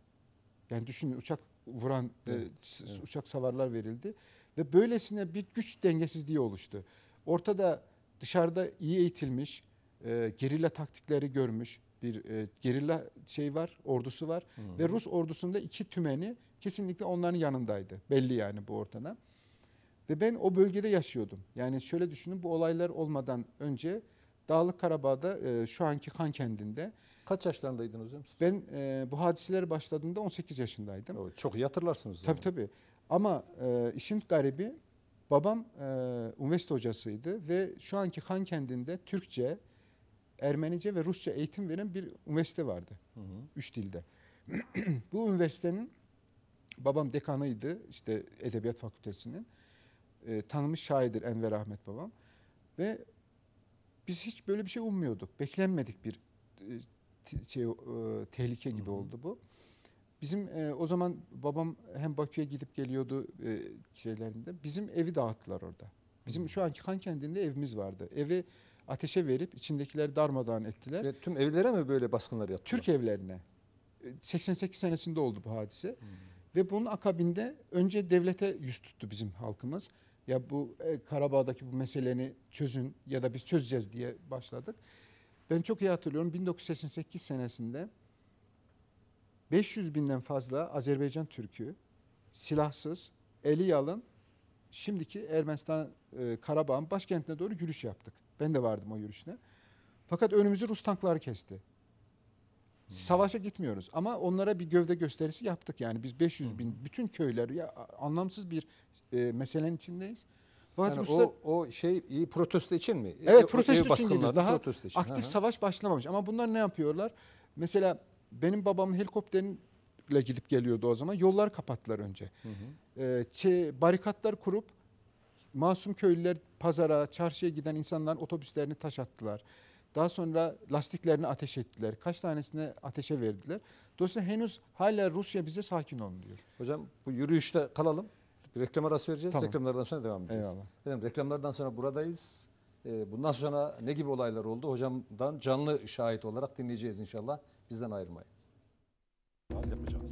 Yani düşünün uçak vuran e, Evet, s- evet. uçak savarlar verildi ve böylesine bir güç dengesizliği oluştu. Ortada dışarıda iyi eğitilmiş, e, gerilla taktikleri görmüş bir e, gerilla şey var, ordusu var Hı hı. ve Rus ordusunda iki tümeni kesinlikle onların yanındaydı. Belli yani bu ortada. Ve ben o bölgede yaşıyordum. Yani şöyle düşünün bu olaylar olmadan önce Dağlık Karabağ'da e, şu anki Han kendinde Kaç yaşlarındaydın hocam? ben e, bu hadiseler başladığında 18 yaşındaydım. Evet, çok iyi hatırlarsınız. Tabii zaman. tabii. Ama e, işin garibi babam e, üniversite hocasıydı ve şu anki Han kendinde Türkçe, Ermenice ve Rusça eğitim veren bir üniversite vardı. Hı hı. Üç dilde. bu üniversitenin babam dekanıydı işte Edebiyat Fakültesinin. E, tanınmış şairdir Enver Ahmet babam. Ve biz hiç böyle bir şey ummuyorduk. Beklenmedik bir e, şey e, tehlike gibi Hı hı. oldu bu. Bizim e, o zaman babam hem Bakü'ye gidip geliyordu e, şeylerinde. Bizim evi dağıttılar orada. Bizim Hı. şu anki Han kendinde evimiz vardı. Evi ateşe verip içindekileri darmadağın ettiler. Ve tüm evlere mi böyle baskınlar yaptılar? Türk evlerine. E, 88 senesinde oldu bu hadise. Hı. Ve bunun akabinde önce devlete yüz tuttu bizim halkımız. Ya bu e, Karabağ'daki bu meseleni çözün ya da biz çözeceğiz diye başladık. Ben çok iyi hatırlıyorum 1988 senesinde 500 binden fazla Azerbaycan Türk'ü silahsız, eli yalın şimdiki Ermenistan e, Karabağ'ın başkentine doğru yürüyüş yaptık. Ben de vardım o yürüyüşüne. Fakat önümüzü Rus tankları kesti. Savaşa gitmiyoruz ama onlara bir gövde gösterisi yaptık. Yani biz 500 bin bütün köyler ya anlamsız bir e, meselenin içindeyiz. Fakat Yani Ruslar o, o şey protesto için mi? Evet, Ev- protesto için gidiyoruz. Daha protesto için. aktif Hı hı. savaş başlamamış ama bunlar ne yapıyorlar? Mesela benim babamın helikopterinle gidip geliyordu o zaman. Yolları kapattılar önce. Hı hı. Çe- barikatlar kurup masum köylüler pazara, çarşıya giden insanların otobüslerini taş attılar. Daha sonra lastiklerini ateş ettiler. Kaç tanesine ateşe verdiler. Dolayısıyla henüz hala Rusya bize sakin olun diyor. Hocam bu yürüyüşte kalalım. Bir reklam arası vereceğiz. Tamam. Reklamlardan sonra devam edeceğiz. Eyvallah. Efendim, reklamlardan sonra buradayız. Ee, Bundan sonra ne gibi olaylar oldu? Hocamdan canlı şahit olarak dinleyeceğiz inşallah. Bizden ayrılmayın. Yapacağız.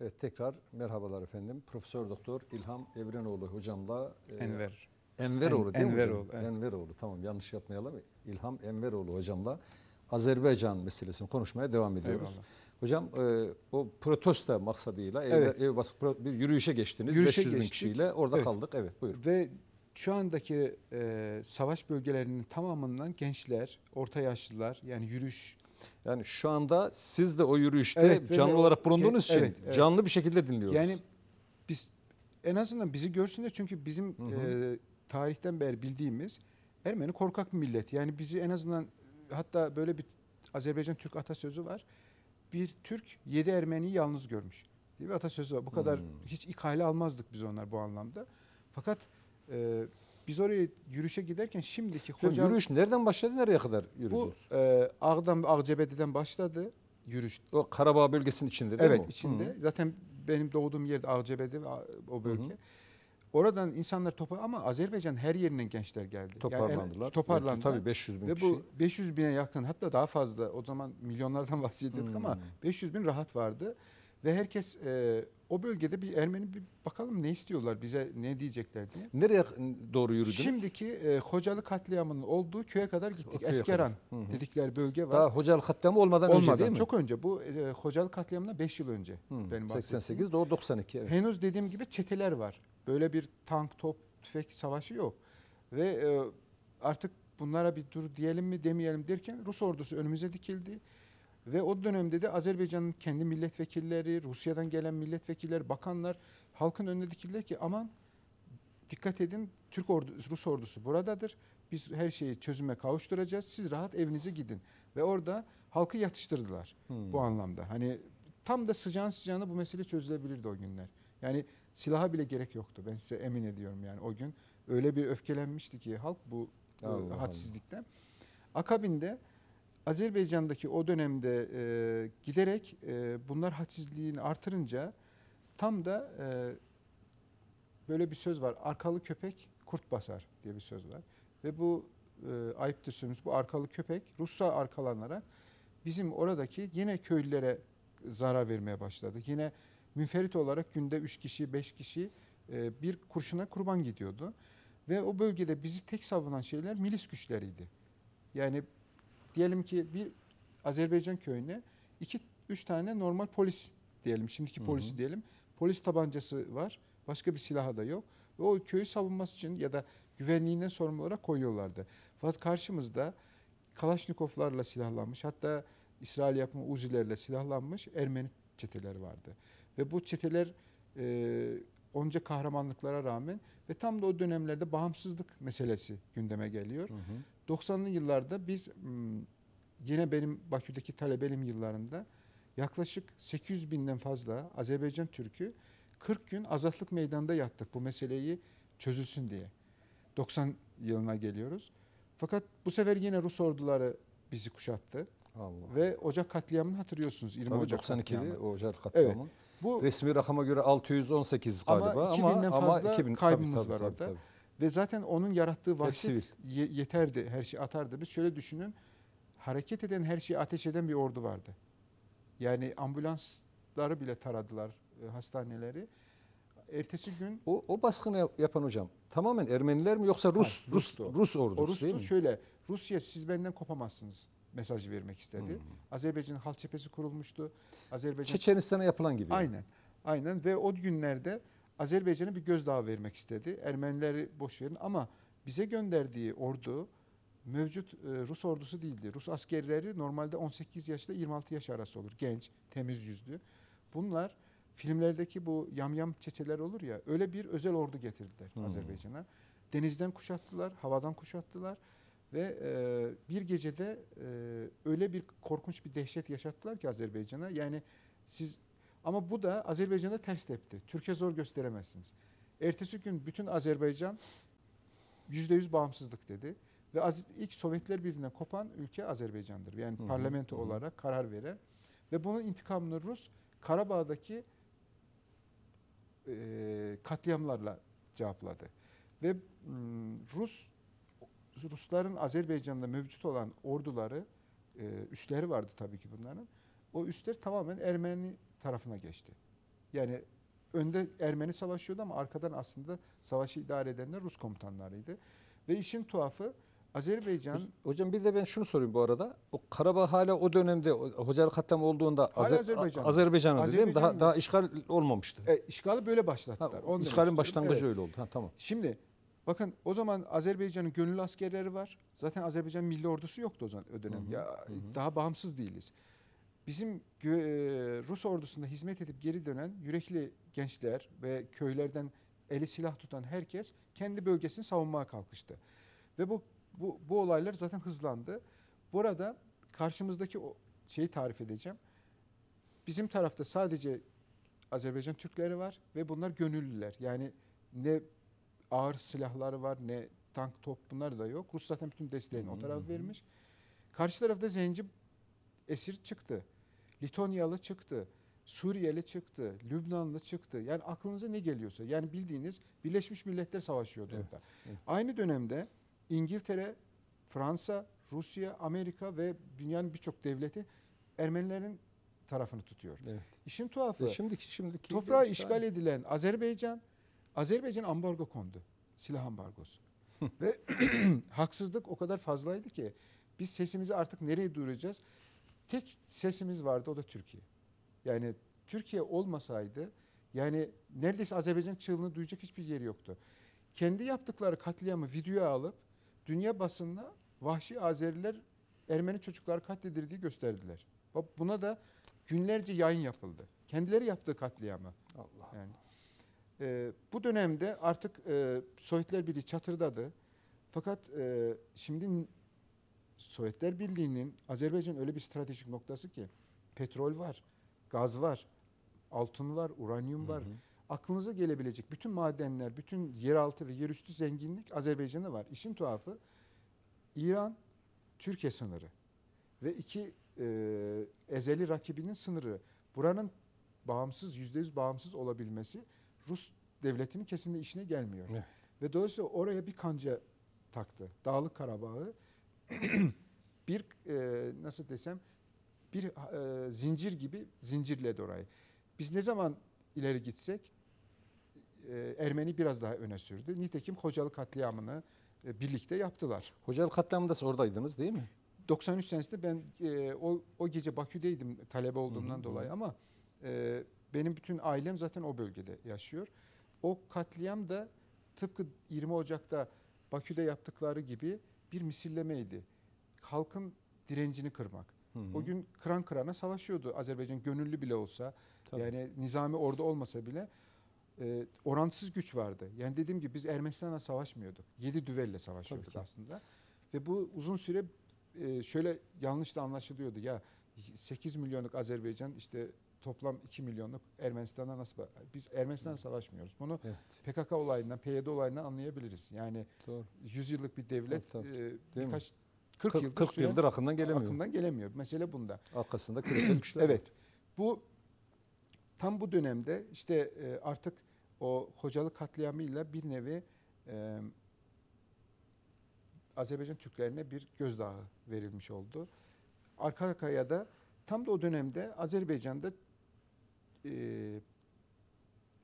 Evet tekrar merhabalar efendim. Profesör Doktor İlham Evrenoğlu hocamla e, Enver. Enveroğlu En- değil mi Enveroğlu, hocam? evet. Enveroğlu tamam yanlış yapmayalım. İlham Enveroğlu hocamla Azerbaycan meselesini konuşmaya devam ediyoruz. Eyvallah. Hocam e, o protesto maksadıyla ev, Evet. ev basıp bir yürüyüşe geçtiniz. Yürüyüşe 500 bin geçtik. kişiyle orada Evet. kaldık. Evet buyurun. Ve şu andaki e, savaş bölgelerinin tamamından gençler, orta yaşlılar yani yürüyüş Yani şu anda siz de o yürüyüşte Evet, canlı o- olarak bulunduğunuz için Evet, evet. canlı bir şekilde dinliyoruz. yani biz en azından bizi görsünler çünkü bizim Hı hı. e, tarihten beri bildiğimiz Ermeni korkak bir millet. Yani bizi en azından hatta böyle bir Azerbaycan Türk atasözü var. Bir Türk yedi Ermeniyi yalnız görmüş diye bir atasözü var. Bu kadar Hmm. hiç ikale almazdık biz onlar bu anlamda. Fakat e, biz oraya yürüyüşe giderken şimdiki Hoca yürüyüş nereden başladı nereye kadar yürüdünüz? bu e, Ağdam Ağcebede'den başladı yürüyüş. o Karabağ bölgesinin içinde değil mi? Evet içinde. Hı. Zaten benim doğduğum yerde Ağcebede o bölge. Hı hı. Oradan insanlar topar ama Azerbaycan her yerinden gençler geldi. Yani en- Toparlandılar. toparlandılar. Tabii 500 bin Ve kişi. bu 500 bine yakın hatta daha fazla o zaman milyonlardan bahsediyorduk ama Hmm. 500 bin rahat vardı. Ve herkes e, o bölgede bir Ermeni bir bakalım ne istiyorlar bize ne diyecekler diye. Nereye doğru yürüdünüz? Şimdiki e, Hocalı katliamının olduğu köye kadar gittik. O köye Eskeran kadar. Hı hı. dedikleri bölge var. Daha Hocalı katliamı olmadan, önce Olmadan değil mi? çok önce bu e, Hocalı katliamına 5 yıl önce. Hı, benim bahsettiğim. 88 doğru 92 evet. Henüz dediğim gibi çeteler var. Böyle bir tank, top, tüfek savaşı yok. Ve e, artık bunlara bir dur diyelim mi demeyelim derken Rus ordusu önümüze dikildi. Ve o dönemde de Azerbaycan'ın kendi milletvekilleri, Rusya'dan gelen milletvekilleri, bakanlar halkın önüne dikildiler ki aman dikkat edin Türk ordusu, Rus ordusu buradadır. Biz her şeyi çözüme kavuşturacağız. Siz rahat evinize gidin. Ve orada halkı yatıştırdılar Hmm. bu anlamda. Hani tam da sıcağın sıcağına bu mesele çözülebilirdi o günler. Yani silaha bile gerek yoktu. Ben size emin ediyorum yani o gün öyle bir öfkelenmişti ki halk bu e, Allah Allah. hadsizlikten. Akabinde Azerbaycan'daki o dönemde e, giderek e, bunlar hadsizliğini artırınca tam da e, böyle bir söz var. Arkalı köpek kurt basar diye bir söz var. Ve bu e, ayıptır sözümüz. Bu arkalı köpek Rus'a arkalanarak bizim oradaki yine köylülere zarar vermeye başladı. Yine münferit olarak günde 3 kişi, 5 kişi e, bir kurşuna kurban gidiyordu. Ve o bölgede bizi tek savunan şeyler milis güçleriydi. Yani diyelim ki bir Azerbaycan köyüne iki üç tane normal polis diyelim. Şimdiki polisi diyelim. Polis tabancası var. Başka bir silahı da yok. Ve o köyü savunması için ya da güvenliğinden sorumlu olarak koyuyorlardı. Fakat karşımızda Kalaşnikovlarla silahlanmış hatta İsrail yapımı Uzilerle silahlanmış Ermeni çeteleri vardı. Ve bu çeteler e, onca kahramanlıklara rağmen ve tam da o dönemlerde bağımsızlık meselesi gündeme geliyor. Hı hı. 90'lı yıllarda biz yine benim Bakü'deki talebelim yıllarında yaklaşık 800 binden fazla Azerbaycan Türk'ü 40 gün azatlık meydanında yattık bu meseleyi çözülsün diye. 90 yılına geliyoruz. Fakat bu sefer yine Rus orduları bizi kuşattı Allah. ve Ocak katliamını hatırlıyorsunuz 20 Tabii Ocak 92'li katliamı. o Hocalı katliamı. Bu Resmi rakama göre 618 Ama galiba ama 2000'den ama fazla 2000 kaybımız var orada. tabii. Ve zaten onun yarattığı vahşet ye- yeterdi. Her şey atardı. Biz şöyle düşünün. Hareket eden her şeyi ateş eden bir ordu vardı. Yani ambulansları bile taradılar e, hastaneleri. Ertesi gün O, o baskını yap- yapan hocam tamamen Ermeniler mi yoksa Rus Ha, Rus Rus'tu. Rus ordusu o Rus'tu değil mi? şöyle Rusya siz benden kopamazsınız mesajı vermek istedi. Hı. Azerbaycan'ın halk cephesi kurulmuştu. Azerbaycan Çeçenistan'a yapılan gibi. Aynen. Aynen ve o günlerde Azerbaycan'a bir gözdağı vermek istedi. Ermenileri boş verin ama bize gönderdiği ordu mevcut e, Rus ordusu değildi. Rus askerleri normalde 18 yaşla 26 yaş arası olur. Genç, temiz yüzlü. Bunlar filmlerdeki bu yamyam çeteler olur ya öyle bir özel ordu getirdiler Hmm. Azerbaycan'a. Denizden kuşattılar, havadan kuşattılar ve e, bir gecede e, öyle bir korkunç bir dehşet yaşattılar ki Azerbaycan'a. Yani siz Ama bu da Azerbaycan'da ters tepti. Türkiye zor gösteremezsiniz. Ertesi gün bütün Azerbaycan %100 bağımsızlık dedi. Ve ilk Sovyetler Birliği'ne kopan ülke Azerbaycan'dır. Yani Hı hı, parlamento hı. olarak karar veren. Ve bunun intikamını Rus Karabağ'daki e, katliamlarla cevapladı. Ve m, Rus Rusların Azerbaycan'da mevcut olan orduları, e, üsleri vardı tabii ki bunların. O üsler tamamen Ermeni tarafına geçti. Yani önde Ermeni savaşıyordu ama arkadan aslında savaşı idare edenler Rus komutanlarıydı. Ve işin tuhafı Azerbaycan Hocam bir de ben şunu sorayım bu arada. O Karabağ hala o dönemde Hocalı katliam olduğunda Azer- Azerbaycan'da. Azerbaycan'da değil mi? Daha, daha işgal olmamıştı. e, işgali böyle Ha, başlattılar. Demek işgalin başlangıcı Evet. öyle oldu. Ha, tamam. Şimdi bakın o zaman Azerbaycan'ın gönüllü askerleri var. Zaten Azerbaycan milli ordusu yoktu o zaman o dönem. Hı hı, ya hı daha bağımsız değiliz. Bizim e, Rus ordusunda hizmet edip geri dönen yürekli gençler ve köylerden eli silah tutan herkes kendi bölgesini savunmaya kalkıştı. Ve bu bu bu olaylar zaten hızlandı. Burada karşımızdaki o şeyi tarif edeceğim. Bizim tarafta sadece Azerbaycan Türkleri var ve bunlar gönüllüler. Yani ne ağır silahları var ne tank top bunlar da yok. Rus zaten bütün desteğini Hı o hı tarafa hı. vermiş. Karşı tarafta zenci esir çıktı. Litonyalı çıktı. Suriyeli çıktı. Lübnanlı çıktı. Yani aklınıza ne geliyorsa. Yani bildiğiniz Birleşmiş Milletler savaşıyordu Evet, orada. evet. Aynı dönemde İngiltere, Fransa, Rusya, Amerika ve dünyanın birçok devleti Ermenilerin tarafını tutuyor. Evet. İşin tuhafı E şimdiki şimdiki toprağı işgal edilen Azerbaycan, Azerbaycan ambargo kondu. Silah ambargosu. Ve haksızlık o kadar fazlaydı ki biz sesimizi artık nereye duyuracağız? Tek sesimiz vardı o da Türkiye. Yani Türkiye olmasaydı yani neredeyse Azerbaycan çığlığını duyacak hiçbir yeri yoktu. Kendi yaptıkları katliamı videoya alıp dünya basınına vahşi Azeriler Ermeni çocuklar katledildiği gösterdiler. Buna da günlerce yayın yapıldı. Kendileri yaptığı katliamı. Allah. Yani e, bu dönemde artık e, Sovyetler Birliği çatırdadı. Fakat e, şimdi Sovyetler Birliği'nin Azerbaycan öyle bir stratejik noktası ki petrol var, gaz var, altın var, uranyum var. Hı hı. Aklınıza gelebilecek bütün madenler, bütün yeraltı ve yerüstü zenginlik Azerbaycan'da var. İşin tuhafı İran, Türkiye sınırı ve iki e, ezeli rakibinin sınırı. Buranın bağımsız, yüzde yüz bağımsız olabilmesi Rus devletinin kesinlikle işine gelmiyor. Evet. Ve dolayısıyla oraya bir kanca taktı. Dağlık Karabağ'ı bir e, nasıl desem bir e, zincir gibi zincirledi orayı. Biz ne zaman ileri gitsek e, Ermeni biraz daha öne sürdü. Nitekim Hocalı katliamını e, birlikte yaptılar. Hocalı katliamında siz oradaydınız değil mi? 93 senesinde ben e, o, o gece Bakü'deydim talebe olduğumdan Hı hı, dolayı ama e, benim bütün ailem zaten o bölgede yaşıyor. O katliam da tıpkı 20 Ocak'ta Bakü'de yaptıkları gibi bir misillemeydi. Halkın direncini kırmak. Hı hı. O gün kıran kırana savaşıyordu Azerbaycan gönüllü bile olsa. Tabii. Yani nizami ordu olmasa bile e, oransız güç vardı. Yani dediğim gibi biz Ermenistan'la savaşmıyorduk. Yedi düvelle savaşıyorduk aslında. Ve bu uzun süre e, şöyle yanlış da anlaşılıyordu. Ya 8 milyonluk Azerbaycan işte toplam 2 milyonluk Ermenistan'a nasıl... Biz Ermenistan'la savaşmıyoruz. Bunu Evet. PKK olayından, PYD olayından anlayabiliriz. Yani Doğru. 100 yıllık bir devlet tabii. e, mi? birkaç 40, 40, yıldır, 40 süren yıldır akından gelemiyor. akından gelemiyor. Mesele bunda. Arkasında küresel güçler. Evet. Bu tam bu dönemde işte e, artık o hocalı katliamıyla bir nevi e, Azerbaycan Türklerine bir gözdağı verilmiş oldu. Arka arkaya da tam da o dönemde Azerbaycan'da e,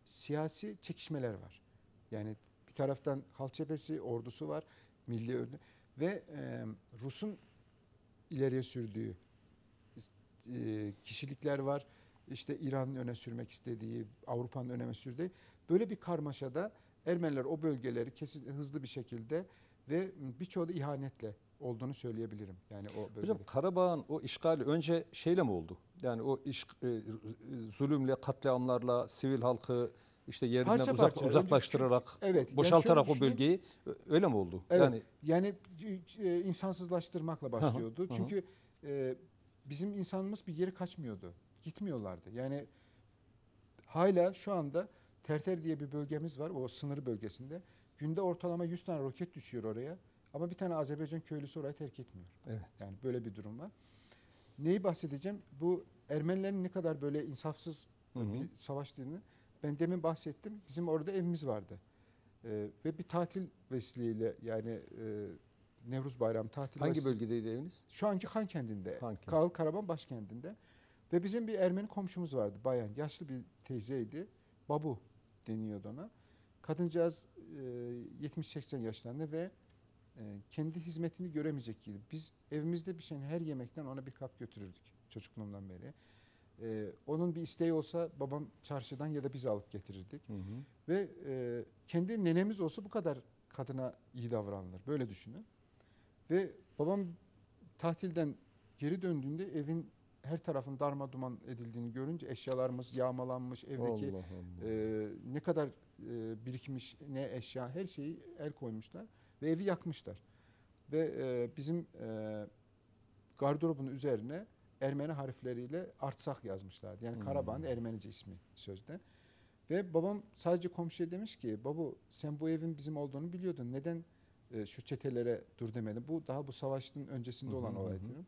siyasi çekişmeler var. Yani bir taraftan Halk Cephesi ordusu var, milli örgüt ve e, Rus'un ileriye sürdüğü e, kişilikler var. İşte İran'ın öne sürmek istediği, Avrupa'nın öne sürdüğü. Böyle bir karmaşada Ermeniler o bölgeleri kesin hızlı bir şekilde ve birçoğu da ihanetle olduğunu söyleyebilirim. Yani o bölgede. Hocam Karabağ'ın o işgali önce şeyle mi oldu? Yani o iş, e, zulümle, katliamlarla sivil halkı işte yerinden Parça uzak, parça. uzaklaştırarak, evet. yani boşaltarak şöyle o bölgeyi ö- öyle mi oldu? Evet. Yani Yani e, insansızlaştırmakla başlıyordu. hı hı. Çünkü e, bizim insanımız bir yere kaçmıyordu. Gitmiyorlardı. Yani hala şu anda Terter diye bir bölgemiz var o sınır bölgesinde. Günde ortalama 100 tane roket düşüyor oraya. Ama bir tane Azerbaycan köylüsü orayı terk etmiyor. Evet. Yani böyle bir durum var. Neyi bahsedeceğim? Bu Ermenilerin ne kadar böyle insafsız Hı hı. bir savaştığını ben demin bahsettim. Bizim orada evimiz vardı. Ee, ve bir tatil vesileyle yani e, Nevruz Bayramı tatil Hangi bölgedeydi eviniz? Şu anki Han kendinde. Han Kent. Kağıl Karaman başkentinde. Ve bizim bir Ermeni komşumuz vardı bayan. Yaşlı bir teyzeydi. Babu deniyordu ona. Kadıncağız e, 70-80 yaşlarında ve e, kendi hizmetini göremeyecek gibi. Biz evimizde pişen her yemekten ona bir kap götürürdük çocukluğumdan beri. E, onun bir isteği olsa babam çarşıdan ya da biz alıp getirirdik. Hı hı. Ve e, kendi nenemiz olsa bu kadar kadına iyi davranılır. Böyle düşünün. Ve babam tatilden geri döndüğünde evin her tarafın darma duman edildiğini görünce eşyalarımız yağmalanmış, evdeki Allah Allah. e, ne kadar e, birikmiş ne eşya her şeyi el koymuşlar ve evi yakmışlar. Ve e, bizim e, gardırobun üzerine Ermeni harfleriyle Artsak yazmışlardı. Yani Hmm. Karabağ'ın Ermenice ismi sözde. Ve babam sadece komşuya demiş ki babu sen bu evin bizim olduğunu biliyordun. Neden e, şu çetelere dur demedin? Bu daha bu savaşın öncesinde Hı hı, olan olay hı. diyorum.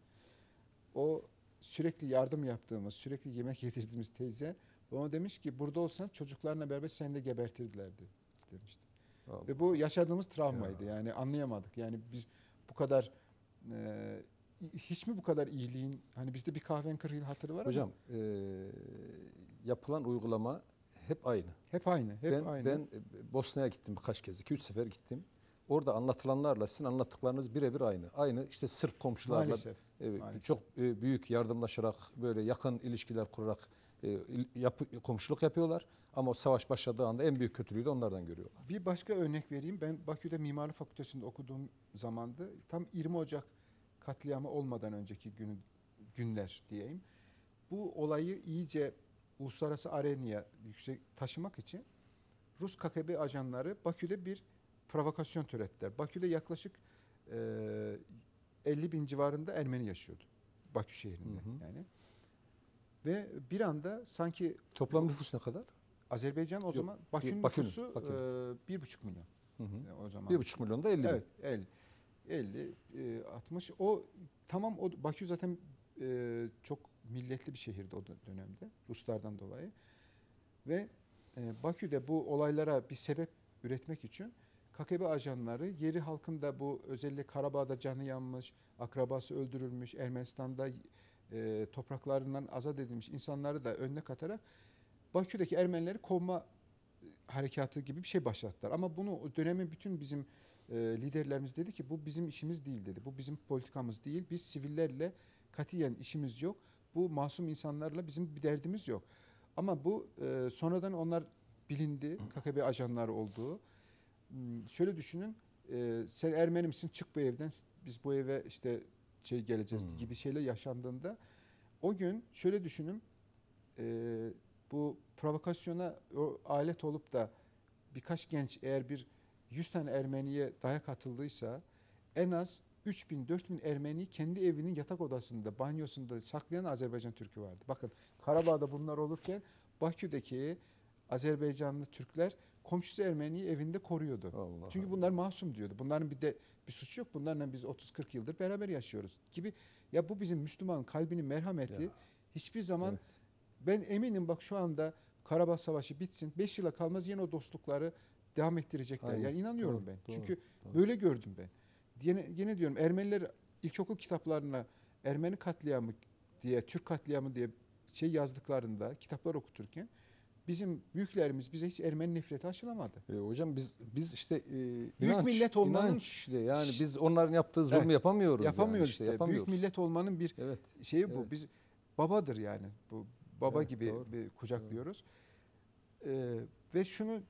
O sürekli yardım yaptığımız, sürekli yemek yedirdiğimiz teyze ona demiş ki burada olsan çocuklarla beraber seni de gebertirdilerdi demişti. Allah. Ve bu yaşadığımız travmaydı. Yani anlayamadık. Yani biz bu kadar e, hiç mi bu kadar iyiliğin hani bizde bir kahven kırığı hatırı var ama Hocam e, yapılan uygulama hep aynı. hep aynı. Hep ben aynı. ben e, Bosna'ya gittim birkaç kez. 2-3 sefer gittim. Orada anlatılanlarla sizin anlattıklarınız birebir aynı. Aynı işte Sırp komşularla maalesef. Evet, Maalesef. çok e, büyük yardımlaşarak böyle yakın ilişkiler kurarak e, yapı- komşuluk yapıyorlar. Ama o savaş başladığı anda en büyük kötülüğü de onlardan görüyorlar. Bir başka örnek vereyim. Ben Bakü'de Mimarlık Fakültesi'nde okuduğum zamandı tam 20 Ocak katliamı olmadan önceki gün, günler diyeyim. Bu olayı iyice uluslararası arenaya yüksek taşımak için Rus KGB ajanları Bakü'de bir provokasyon türettiler. Bakü'de yaklaşık e, 50 bin civarında Ermeni yaşıyordu. Bakü şehrinde Hı hı. yani. Ve bir anda sanki Toplam nüfus ne kadar? Azerbaycan o Yok, zaman Bakü'nün Bakü'nün, nüfusu Bakü'nün. e, bir buçuk milyon Hı hı. e, o zaman. Bir buçuk milyon da 50 bin. Evet, 50. 50, e, 60. O tamam o Bakü zaten e, çok milletli bir şehirdi o dö- dönemde Ruslardan dolayı. Ve e, Bakü'de bu olaylara bir sebep üretmek için KGB ajanları yeri halkında bu özellikle Karabağ'da canı yanmış, akrabası öldürülmüş, Ermenistan'da e, topraklarından azat edilmiş insanları da önüne katarak Bakü'deki Ermenileri kovma e, harekatı gibi bir şey başlattılar. Ama bunu o dönemin bütün bizim e, liderlerimiz dedi ki bu bizim işimiz değil dedi. Bu bizim politikamız değil. Biz sivillerle katiyen işimiz yok. Bu masum insanlarla bizim bir derdimiz yok. Ama bu e, sonradan onlar bilindi. KGB ajanları olduğu. Hmm, Şöyle düşünün. e, sen Ermeni misin? Çık bu evden. Biz bu eve işte şey geleceğiz Hmm. gibi şeyler yaşandığında o gün şöyle düşünün. e, bu provokasyona o alet olup da birkaç genç eğer bir 100 tane Ermeniye dayak atıldıysa en az 3000 4000 Ermeni kendi evinin yatak odasında, banyosunda saklayan Azerbaycan Türk'ü vardı. Bakın Karabağ'da bunlar olurken Bakü'deki Azerbaycanlı Türkler komşusu Ermeni'yi evinde koruyordu. Allah Çünkü bunlar masum diyordu. Bunların bir de bir suç yok. Bunlarla biz 30-40 yıldır beraber yaşıyoruz gibi. Ya bu bizim Müslümanın kalbinin merhameti Ya. hiçbir zaman Evet. ben eminim bak şu anda Karabağ Savaşı bitsin. 5 yıla kalmaz yine o dostlukları devam ettirecekler. Aynen. Yani inanıyorum Doğru, ben. doğru, Çünkü doğru. böyle gördüm ben. Yine, yine diyorum Ermeniler ilkokul kitaplarına Ermeni katliamı diye, Türk katliamı diye şey yazdıklarında, kitaplar okuturken bizim büyüklerimiz bize hiç Ermeni nefreti aşılamadı. E, hocam biz biz işte e, inanç, millet olmanın- inanç işte yani biz onların yaptığı zulmü Evet. yapamıyoruz. Yapamıyoruz yani işte. yapamıyoruz. Büyük millet olmanın bir Evet. şeyi bu. Evet. Biz babadır yani. Bu baba Evet, gibi doğru. bir kucaklıyoruz. Ee, ve şunu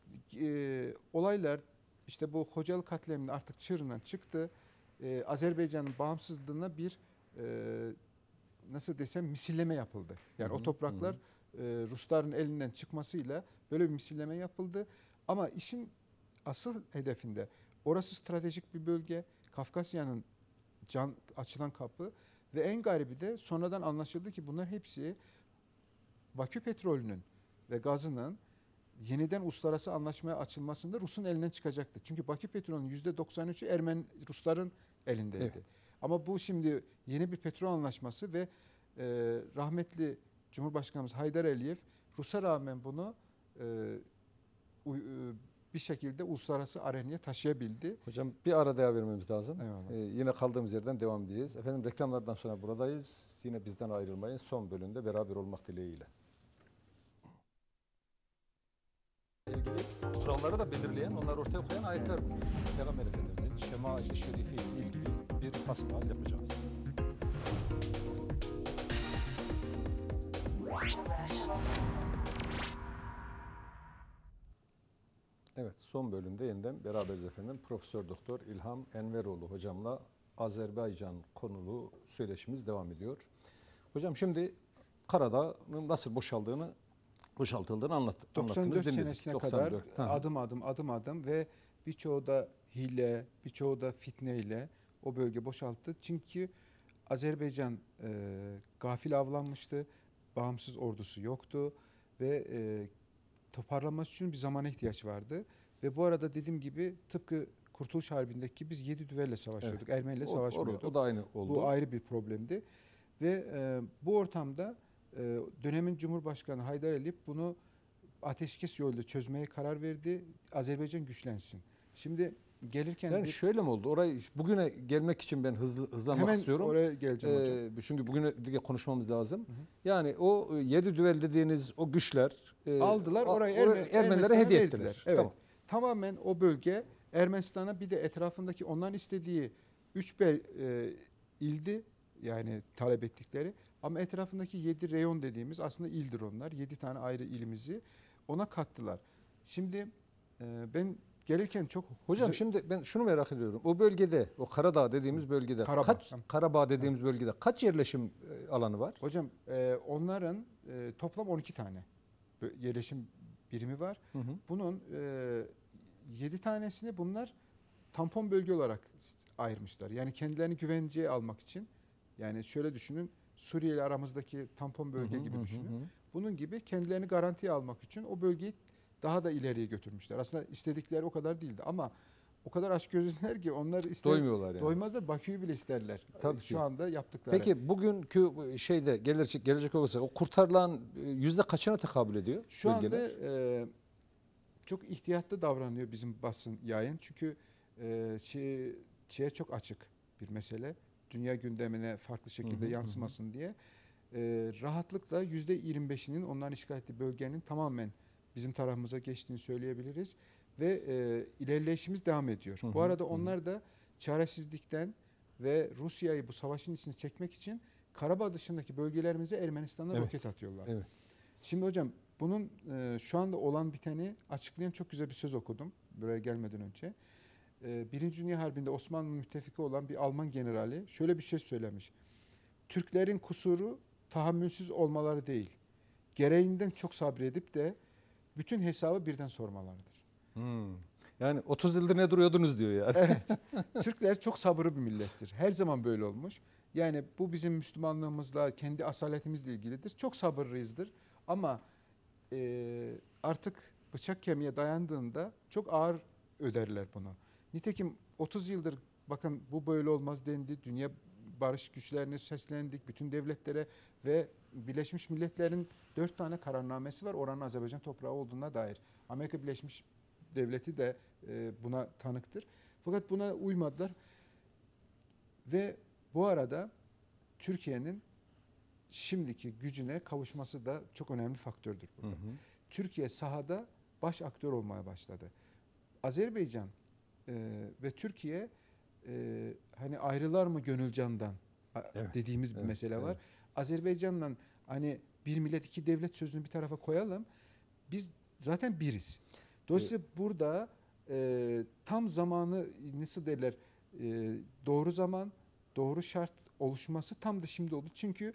e, olaylar işte bu Hocalı katliamının artık çığırından çıktı. Ee, Azerbaycan'ın bağımsızlığına bir e, nasıl desem misilleme yapıldı. Yani Hı hı, o topraklar e, Rusların elinden çıkmasıyla böyle bir misilleme yapıldı. Ama işin asıl hedefinde orası stratejik bir bölge. Kafkasya'nın can açılan kapı ve en garibi de sonradan anlaşıldı ki bunlar hepsi Bakü petrolünün ve gazının yeniden uluslararası anlaşmaya açılmasında Rus'un elinden çıkacaktı. Çünkü Bakü petrolünün %93'ü Ermeni Rusların elindeydi. Evet. Ama bu şimdi yeni bir petrol anlaşması ve e, rahmetli Cumhurbaşkanımız Haydar Aliyev Rus'a rağmen bunu e, uy- e, bir şekilde uluslararası arenaya taşıyabildi. Hocam bir ara daha vermemiz lazım. Eyvallah. Ee, yine kaldığımız yerden devam edeceğiz. Efendim reklamlardan sonra buradayız. Yine bizden ayrılmayın. Son bölümde beraber olmak dileğiyle. ilgili kuralları da belirleyen, onları ortaya koyan ayetler bunlar. Peygamber Efendimizin şemail-i şerifi ilgili bir hasbihal yapacağız. Evet, son bölümde yeniden beraberiz efendim. Profesör Doktor İlham Enveroğlu hocamla Azerbaycan konulu söyleşimiz devam ediyor. Hocam şimdi Karadağ'ın nasıl boşaldığını boşaltıldığını anlat, 94 anlattınız, dinledik. senesine 94. kadar hı. adım adım adım adım ve birçoğu da hile, birçoğu da fitneyle o bölge boşalttı. Çünkü Azerbaycan e, gafil avlanmıştı, bağımsız ordusu yoktu ve e, toparlanması için bir zamana ihtiyaç vardı. Ve bu arada dediğim gibi tıpkı Kurtuluş Harbi'ndeki biz yedi düvelle savaşıyorduk, Ermeniyle O- o, savaşmıyorduk. o da aynı oldu. Bu ayrı bir problemdi. Ve e, bu ortamda e, dönemin Cumhurbaşkanı Haydar Aliyev bunu ateşkes yoluyla çözmeye karar verdi. Azerbaycan güçlensin. Şimdi gelirken yani bir- şöyle mi oldu? Orayı bugüne gelmek için ben hızlı hızlanmak hemen istiyorum. oraya geleceğim hocam. Ee, çünkü bugüne konuşmamız lazım. Hı hı. Yani o e, yedi düvel dediğiniz o güçler e, Aldılar orayı o Erme- Ermenilere Ermenistan'a hediye verdiler. ettiler. Evet. Tamam. Tamamen o bölge Ermenistan'a bir de etrafındaki onların istediği üç bel e, ildi yani talep ettikleri ama etrafındaki yedi reyon dediğimiz aslında ildir onlar. Yedi tane ayrı ilimizi ona kattılar. Şimdi e, ben gelirken çok Hocam şimdi ben şunu merak ediyorum. O bölgede, o Karadağ dediğimiz bölgede, Karabağ. kaç Tamam. Karabağ dediğimiz bölgede kaç yerleşim e, alanı var? hocam e, onların e, toplam 12 tane yerleşim birimi var. Hı hı. Bunun e, 7 tanesini bunlar tampon bölge olarak ayırmışlar. Yani kendilerini güvenceye almak için. Yani şöyle düşünün Suriye ile aramızdaki tampon bölge Hı hı, gibi hı hı, düşünün. hı. Bunun gibi kendilerini garantiye almak için o bölgeyi daha da ileriye götürmüşler. Aslında istedikleri o kadar değildi ama o kadar açgözlüler ki onlar ister, Doymuyorlar yani. doymazlar Bakü'yü bile isterler. Tabii Şu ki. anda yaptıkları. Peki bugünkü şeyde gelecek gelecek olursa o kurtarılan e, yüzde kaçına tekabül ediyor? Şu bölgeler? anda e, çok ihtiyatlı davranıyor bizim basın yayın. Çünkü e, şey, şeye çok açık bir mesele. Dünya gündemine farklı şekilde Hı hı, hı hı. yansımasın diye. E, rahatlıkla yüzde 25'inin onların işgal ettiği bölgenin tamamen bizim tarafımıza geçtiğini söyleyebiliriz. Ve e, ilerleyişimiz devam ediyor. Hı Bu hı, arada hı hı. onlar da çaresizlikten ve Rusya'yı bu savaşın içine çekmek için Karabağ dışındaki bölgelerimize Ermenistan'a Evet. roket atıyorlar. Evet. Şimdi hocam bunun e, şu anda olan biteni açıklayan çok güzel bir söz okudum buraya gelmeden önce. E, Birinci Dünya Harbi'nde Osmanlı müttefiki olan bir Alman generali şöyle bir şey söylemiş. Türklerin kusuru tahammülsüz olmaları değil. Gereğinden çok sabredip de bütün hesabı birden sormalarıdır. Hmm. Yani 30 yıldır ne duruyordunuz diyor yani. Evet. Türkler çok sabırlı bir millettir. Her zaman böyle olmuş. Yani bu bizim Müslümanlığımızla, kendi asaletimizle ilgilidir. Çok sabırlıyızdır. Ama e, artık bıçak kemiğe dayandığında çok ağır öderler bunu. Nitekim 30 yıldır bakın bu böyle olmaz dendi. Dünya barış güçlerine seslendik. Bütün devletlere ve Birleşmiş Milletler'in dört tane kararnamesi var. Oranın Azerbaycan toprağı olduğuna dair. Amerika Birleşmiş Devleti de e, buna tanıktır. Fakat buna uymadılar. Ve bu arada Türkiye'nin şimdiki gücüne kavuşması da çok önemli faktördür Hı burada. hı. Türkiye sahada baş aktör olmaya başladı. Azerbaycan e, ve Türkiye e, hani ayrılar mı gönülcandan Evet, dediğimiz bir evet, mesele var. evet. Azerbaycan'la hani bir millet iki devlet sözünü bir tarafa koyalım. Biz zaten biriz. Dolayısıyla burada e, tam zamanı nasıl derler e, doğru zaman doğru şart oluşması tam da şimdi oldu. Çünkü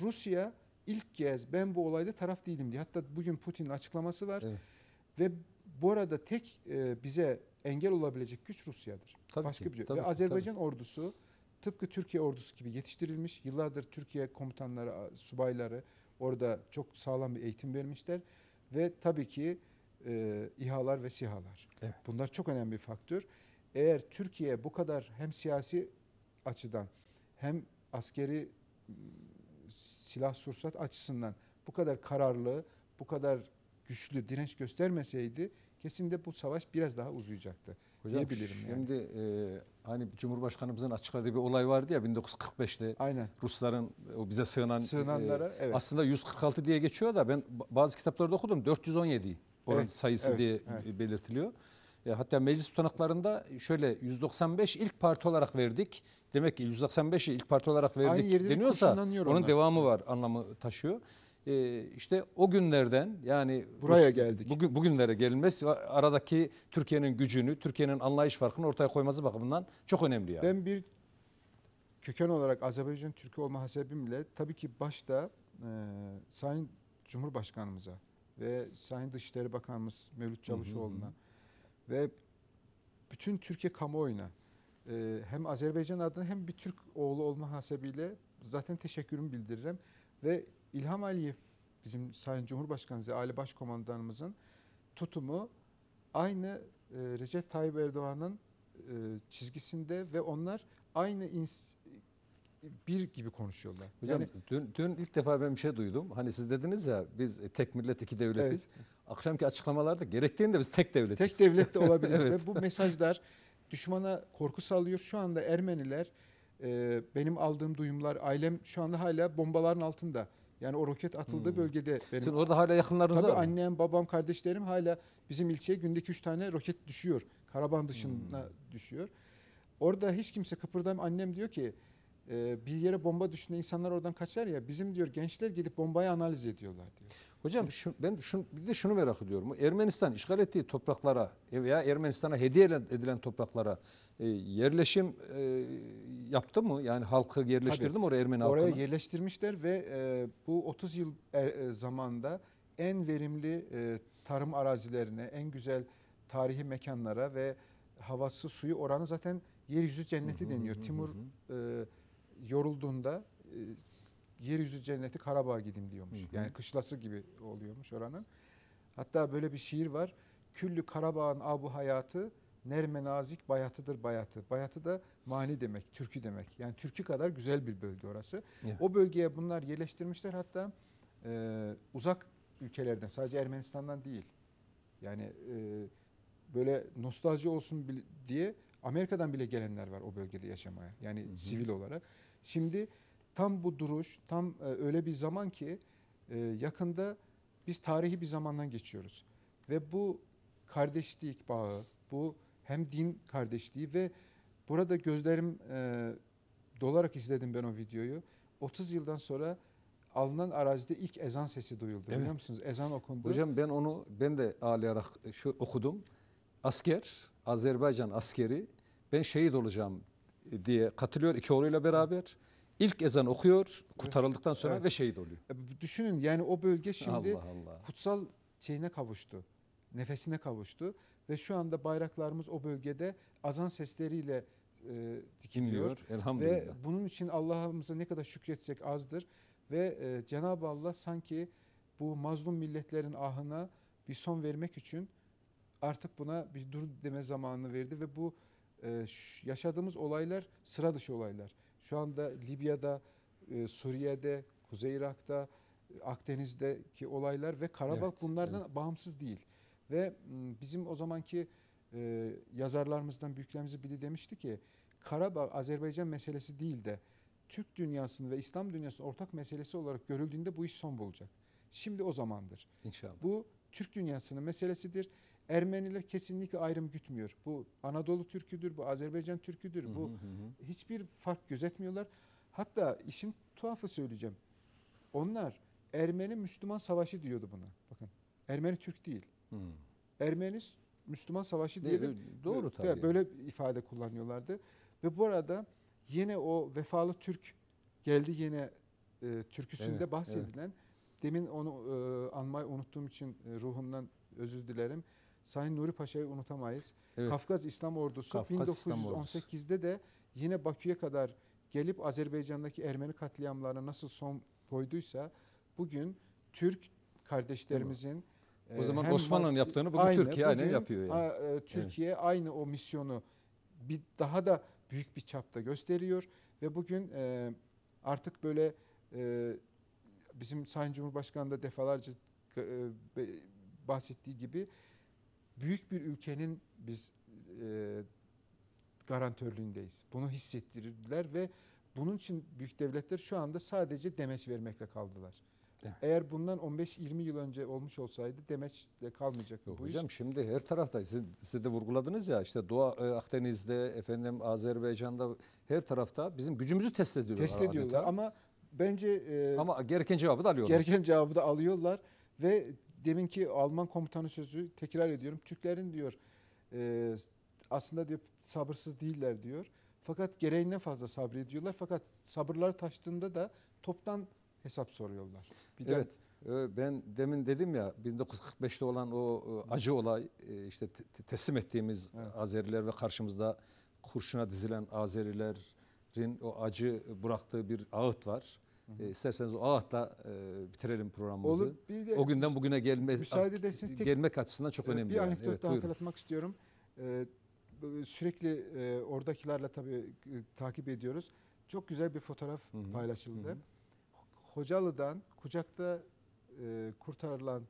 Rusya ilk kez ben bu olayda taraf değilim diye. Hatta bugün Putin'in açıklaması var. Evet. Ve bu arada tek e, bize engel olabilecek güç Rusya'dır. Tabii Başka ki, bir şey. tabii Ve ki, Azerbaycan ordusu tıpkı Türkiye ordusu gibi yetiştirilmiş. Yıllardır Türkiye komutanları, subayları orada çok sağlam bir eğitim vermişler ve tabii ki e, İHA'lar ve SİHA'lar. Evet. Bunlar çok önemli bir faktör. Eğer Türkiye bu kadar hem siyasi açıdan hem askeri m, silah sursat açısından bu kadar kararlı, bu kadar güçlü direnç göstermeseydi kesin bu savaş biraz daha uzayacaktı. Hocam diyebilirim yani. şimdi e, hani Cumhurbaşkanımızın açıkladığı bir olay vardı ya 1945'te Aynen. Rusların o bize sığınan Sığınanlara e, evet. aslında 146 diye geçiyor da ben ba- bazı kitaplarda okudum 417 oranın Evet, sayısı evet, diye evet. belirtiliyor. E, hatta meclis tutanaklarında şöyle 195 ilk parti olarak verdik. Demek ki 195'i ilk parti olarak verdik de deniyorsa onun onlar. devamı var anlamı taşıyor. E, işte o günlerden yani Buraya Rus- geldik. Bugün bugünlere gelinmesi aradaki Türkiye'nin gücünü, Türkiye'nin anlayış farkını ortaya koyması bakımından çok önemli yani. Ben bir köken olarak Azerbaycan Türk'ü olma hasebimle tabii ki başta e, Sayın Cumhurbaşkanımıza ve Sayın Dışişleri Bakanımız Mevlüt Çavuşoğlu'na ve bütün Türkiye kamuoyuna e, hem Azerbaycan adına hem bir Türk oğlu olma hasebiyle zaten teşekkürümü bildiririm. Ve İlham Aliyev bizim Sayın Cumhurbaşkanımız ve Ali Başkomandanımızın tutumu aynı e, Recep Tayyip Erdoğan'ın e, çizgisinde ve onlar aynı ins- bir gibi konuşuyorlar. Hocam yani dün, dün ilk defa ben bir şey duydum. Hani siz dediniz ya biz tek millet iki devletiz. Akşamki açıklamalarda gerektiğinde biz tek devletiz. tek devlet de olabilir Evet. ve bu mesajlar düşmana korku salıyor. Şu anda Ermeniler e, benim aldığım duyumlar ailem şu anda hala bombaların altında. Yani o roket atıldığı Hmm. bölgede benim Sizin orada hala yakınlarınız Tabii var mı? annem, babam, kardeşlerim hala bizim ilçeye gündeki üç tane roket düşüyor. Karaban dışına Hmm. düşüyor. Orada hiç kimse kıpırdamıyor. Annem diyor ki e, bir yere bomba düşünce insanlar oradan kaçar ya. Bizim diyor gençler gidip bombayı analiz ediyorlar diyor. Hocam şu, ben şun, bir de şunu merak ediyorum. Ermenistan işgal ettiği topraklara veya Ermenistan'a hediye edilen topraklara e, yerleşim e, yaptı mı? Yani halkı yerleştirdi Tabii. mi oraya Ermeni Oraya halkını? yerleştirmişler ve e, bu 30 yıl e, e, zamanda en verimli e, tarım arazilerine, en güzel tarihi mekanlara ve havası, suyu oranı zaten yeryüzü cenneti Hı hı deniyor. hı hı Timur e, yorulduğunda e, yeryüzü cenneti Karabağ gidim diyormuş. Hı hı. Yani kışlası gibi oluyormuş oranın. Hatta böyle bir şiir var. Küllü Karabağ'ın abu hayatı nerme nazik bayatıdır bayatı. Bayatı da mani demek, türkü demek. Yani türkü kadar güzel bir bölge orası. Evet. O bölgeye bunlar yerleştirmişler hatta e, uzak ülkelerden sadece Ermenistan'dan değil. Yani e, böyle nostalji olsun diye Amerika'dan bile gelenler var o bölgede yaşamaya. Yani Hı hı. sivil olarak. Şimdi tam bu duruş, tam e, öyle bir zaman ki e, yakında biz tarihi bir zamandan geçiyoruz. Ve bu kardeşlik bağı, bu hem din kardeşliği ve burada gözlerim e, dolarak izledim ben o videoyu. 30 yıldan sonra alınan arazide ilk ezan sesi duyuldu. Evet. Biliyor musunuz? Ezan okundu. Hocam ben onu ben de ağlayarak şu okudum. Asker, Azerbaycan askeri ben şehit olacağım diye katılıyor iki oğluyla beraber. İlk ezan okuyor kurtarıldıktan sonra Evet. ve şehit oluyor. E, Düşünün yani o bölge şimdi Allah Allah. kutsal şeyine kavuştu. Nefesine kavuştu ve şu anda bayraklarımız o bölgede azan sesleriyle e, dikiliyor. Dinliyor. Elhamdülillah. Ve bunun için Allah'ımıza ne kadar şükretsek azdır. Ve e, Cenab-ı Allah sanki bu mazlum milletlerin ahına bir son vermek için artık buna bir dur deme zamanını verdi ve bu e, yaşadığımız olaylar sıra dışı olaylar. Şu anda Libya'da, e, Suriye'de, Kuzey Irak'ta, Akdeniz'deki olaylar ve Karabağ Evet, bunlardan bağımsız değil. Ve m, bizim o zamanki e, yazarlarımızdan büyüklerimizin biri demişti ki Karabağ Azerbaycan meselesi değil de Türk dünyasının ve İslam dünyasının ortak meselesi olarak görüldüğünde bu iş son bulacak. Şimdi o zamandır. İnşallah. Bu Türk dünyasının meselesidir. Ermeniler kesinlikle ayrım gütmüyor. Bu Anadolu Türküdür, bu Azerbaycan Türküdür. Bu Hı hı hiçbir fark gözetmiyorlar. Hatta işin tuhafı söyleyeceğim. Onlar Ermeni Müslüman savaşı diyordu buna. Bakın. Ermeni Türk değil. Hı. Ermeni Müslüman savaşı diye doğru tabii. Böyle ifade kullanıyorlardı. Ve bu arada yine o vefalı Türk geldi yine e, türküsünde Evet, bahsedilen demin onu e, anmayı unuttuğum için e, ruhumdan özür dilerim. Sayın Nuri Paşa'yı unutamayız. Evet. Kafkas İslam Ordusu Kafkas İslam Ordusu. 1918'de de yine Bakü'ye kadar gelip Azerbaycan'daki Ermeni katliamlarına nasıl son koyduysa bugün Türk kardeşlerimizin e, O zaman hem Osmanlı'nın yaptığını bugün Türkiye aynen yapıyor yani. e, Türkiye aynı o misyonu bir daha da büyük bir çapta gösteriyor ve bugün e, artık böyle e, bizim Sayın Cumhurbaşkanı da defalarca e, bahsettiği gibi büyük bir ülkenin biz e, garantörlüğündeyiz. Bunu hissettirdiler ve bunun için büyük devletler şu anda sadece demeç vermekle kaldılar. Evet. Eğer bundan 15-20 yıl önce olmuş olsaydı demeçle kalmayacaktı Yok bu hocam iş. şimdi her tarafta siz, siz de vurguladınız ya işte Doğu e, Akdeniz'de efendim Azerbaycan'da her tarafta bizim gücümüzü test ediyorlar. Test ediyorlar adeta. ama bence e, ama gereken cevabı da alıyorlar. gereken cevabı da alıyorlar ve deminki Alman komutanı sözü tekrar ediyorum. Türklerin diyor e, aslında diyor sabırsız değiller diyor. Fakat gereğinden fazla sabrediyorlar. Fakat sabırları taştığında da toptan hesap soruyorlar. Bir de Evet. e, Ben demin dedim ya 1945'te olan o e, acı olay e, işte te- te- teslim ettiğimiz Evet. Azeriler ve karşımızda kurşuna dizilen Azerilerin o acı bıraktığı bir ağıt var. E, isterseniz o ağıtla e, bitirelim programımızı. Olur. Bir de O günden bugüne gelme, müsaade ederseniz tek- gelmek açısından çok önemli. Bir yani. anekdot Evet, daha buyurun. hatırlatmak istiyorum. Bu- sürekli e, oradakilerle tabii e, takip ediyoruz. Çok güzel bir fotoğraf Hı hı, paylaşıldı. hı hı. Hocalı'dan kucakta e, kurtarılan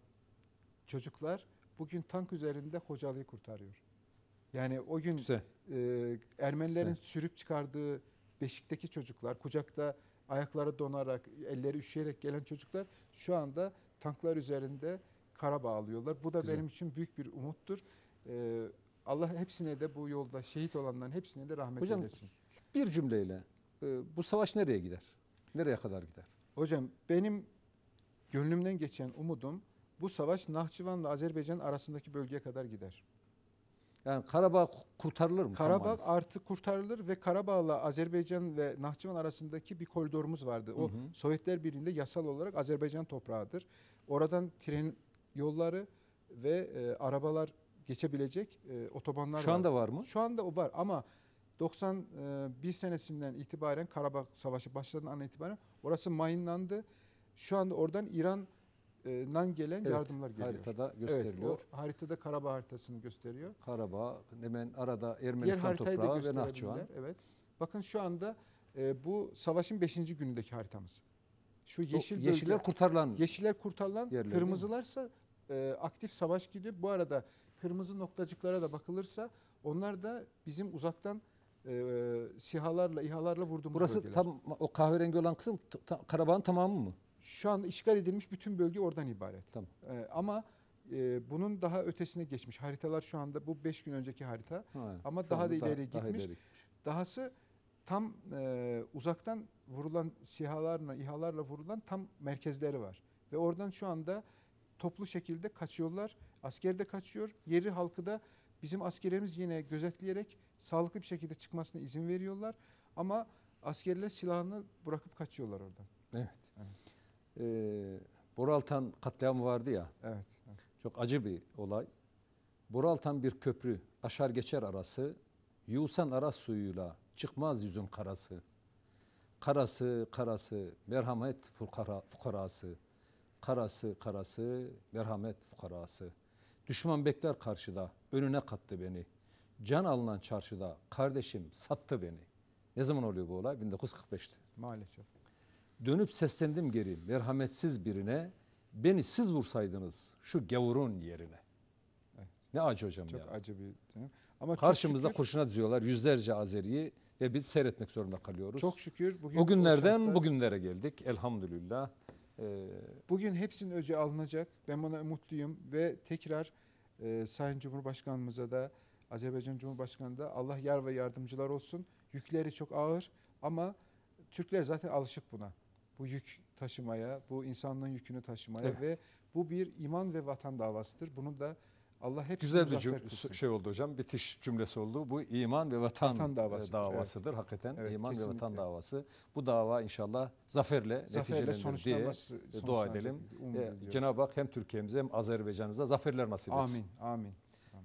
çocuklar bugün tank üzerinde Hocalı'yı kurtarıyor. Yani o gün Güzel. e, Ermenilerin Güzel. sürüp çıkardığı Beşik'teki çocuklar, kucakta ayakları donarak, elleri üşüyerek gelen çocuklar şu anda tanklar üzerinde Karabağ alıyorlar. Bu da Güzel. benim için büyük bir umuttur. E, Allah hepsine de bu yolda şehit olanların hepsine de rahmet Hocam, eylesin. Bir cümleyle e, bu savaş nereye gider? Nereye kadar gider? Hocam benim gönlümden geçen umudum bu savaş Nahçıvan'la Azerbaycan arasındaki bölgeye kadar gider. Yani Karabağ kurtarılır mı? Karabağ artık kurtarılır ve Karabağ'la Azerbaycan ve Nahçıvan arasındaki bir koridorumuz vardı. O Hı hı. Sovyetler Birliği'nde yasal olarak Azerbaycan toprağıdır. Oradan tren yolları ve e, arabalar geçebilecek e, otobanlar Şu var. anda var mı? Şu anda o var ama 91 senesinden itibaren Karabağ Savaşı başladığından an itibaren orası mayınlandı. Şu anda oradan İran'dan gelen Evet, yardımlar geliyor. Haritada Evet, gösteriliyor. o haritada Karabağ haritasını gösteriyor. Karabağ hemen arada Ermenistan toprağı ve. Nahçıvan. Evet. Bakın şu anda e, bu savaşın 5. günündeki haritamız. Şu Yeşil yeşil Yeşiller bölge, kurtarılan yeşiller kurtarılan, yerler kırmızılarsa e, aktif savaş gidiyor. Bu arada kırmızı noktacıklara da bakılırsa onlar da bizim uzaktan e, sihalarla, İHA'larla vurduğumuz Burası bölgeler. tam o kahverengi olan kısım ta- Karabağ'ın tamamı mı? Şu anda işgal edilmiş bütün bölge oradan ibaret. Tamam. E, ama e, bunun daha ötesine geçmiş. Haritalar şu anda bu 5 gün önceki harita. Ha, Ama daha da ileri daha gitmiş. ileri gitmiş. Dahası tam e, uzaktan vurulan sihalarla, İHA'larla vurulan tam merkezleri var. Ve oradan şu anda toplu şekilde kaçıyorlar. Asker de kaçıyor. Yeri halkı da bizim askerlerimiz yine gözetleyerek sağlıklı bir şekilde çıkmasına izin veriyorlar. Ama askerler silahını bırakıp kaçıyorlar oradan. Evet. Evet. Ee, Boraltan katliamı vardı ya. Evet. Çok acı bir olay. Boraltan bir köprü aşar geçer arası. Yuğsan aras suyuyla çıkmaz yüzün karası. Karası karası merhamet fukara, fukarası. Karası karası merhamet fukarası. Düşman bekler karşıda önüne kattı beni. Can alınan çarşıda kardeşim sattı beni. Ne zaman oluyor bu olay? 1945'te. Maalesef. Dönüp seslendim geri merhametsiz birine. Beni siz vursaydınız şu gavurun yerine. Evet. Ne acı hocam Çok ya. acı bir durum. Ama Karşımızda çok şükür, kurşuna diziyorlar yüzlerce Azeri'yi ve biz seyretmek zorunda kalıyoruz. çok şükür bugün o günlerden şartlar- bugünlere geldik elhamdülillah. Ee, Bugün hepsinin öcü alınacak. Ben buna umutluyum ve tekrar e, Sayın Cumhurbaşkanımıza da Azerbaycan Cumhurbaşkanı da Allah yar ve yardımcılar olsun. Yükleri çok ağır ama Türkler zaten alışık buna. Bu yük taşımaya, bu insanlığın yükünü taşımaya Evet. ve bu bir iman ve vatan davasıdır. Bunu da Allah hepsini güzel bir cüm- kılsın. şey oldu hocam. Bitiş cümlesi oldu. Bu iman ve vatan, Vatan davasıdır, e, davasıdır hakikaten. Evet, iman ve vatan kesinlikle. davası. Bu dava inşallah zaferle, Zaferle neticelenir diye dua edelim. E. Cenab-ı Hak hem Türkiye'mize hem Azerbaycan'ımıza zaferler nasip etsin. Amin, amin.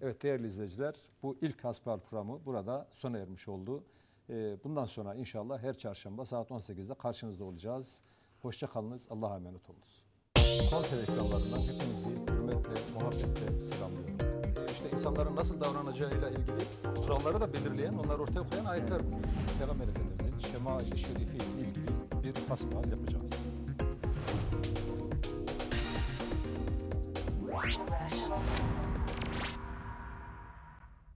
Evet değerli izleyiciler bu ilk hasbihal programı burada sona ermiş oldu. Ee, Bundan sonra inşallah her çarşamba saat 18'de karşınızda olacağız. Hoşça kalınız. Allah'a emanet olunuz. Kontel ekranlarından hepinizi hürmetle, muhabbetle selamlıyorum. Ee, İşte insanların nasıl davranacağıyla ilgili kuralları da belirleyen, onları ortaya koyan ayetler bunlar. Peygamber Efendimizin şemail-i şerifi ile ilgili bir hasbihal yapacağız. Rational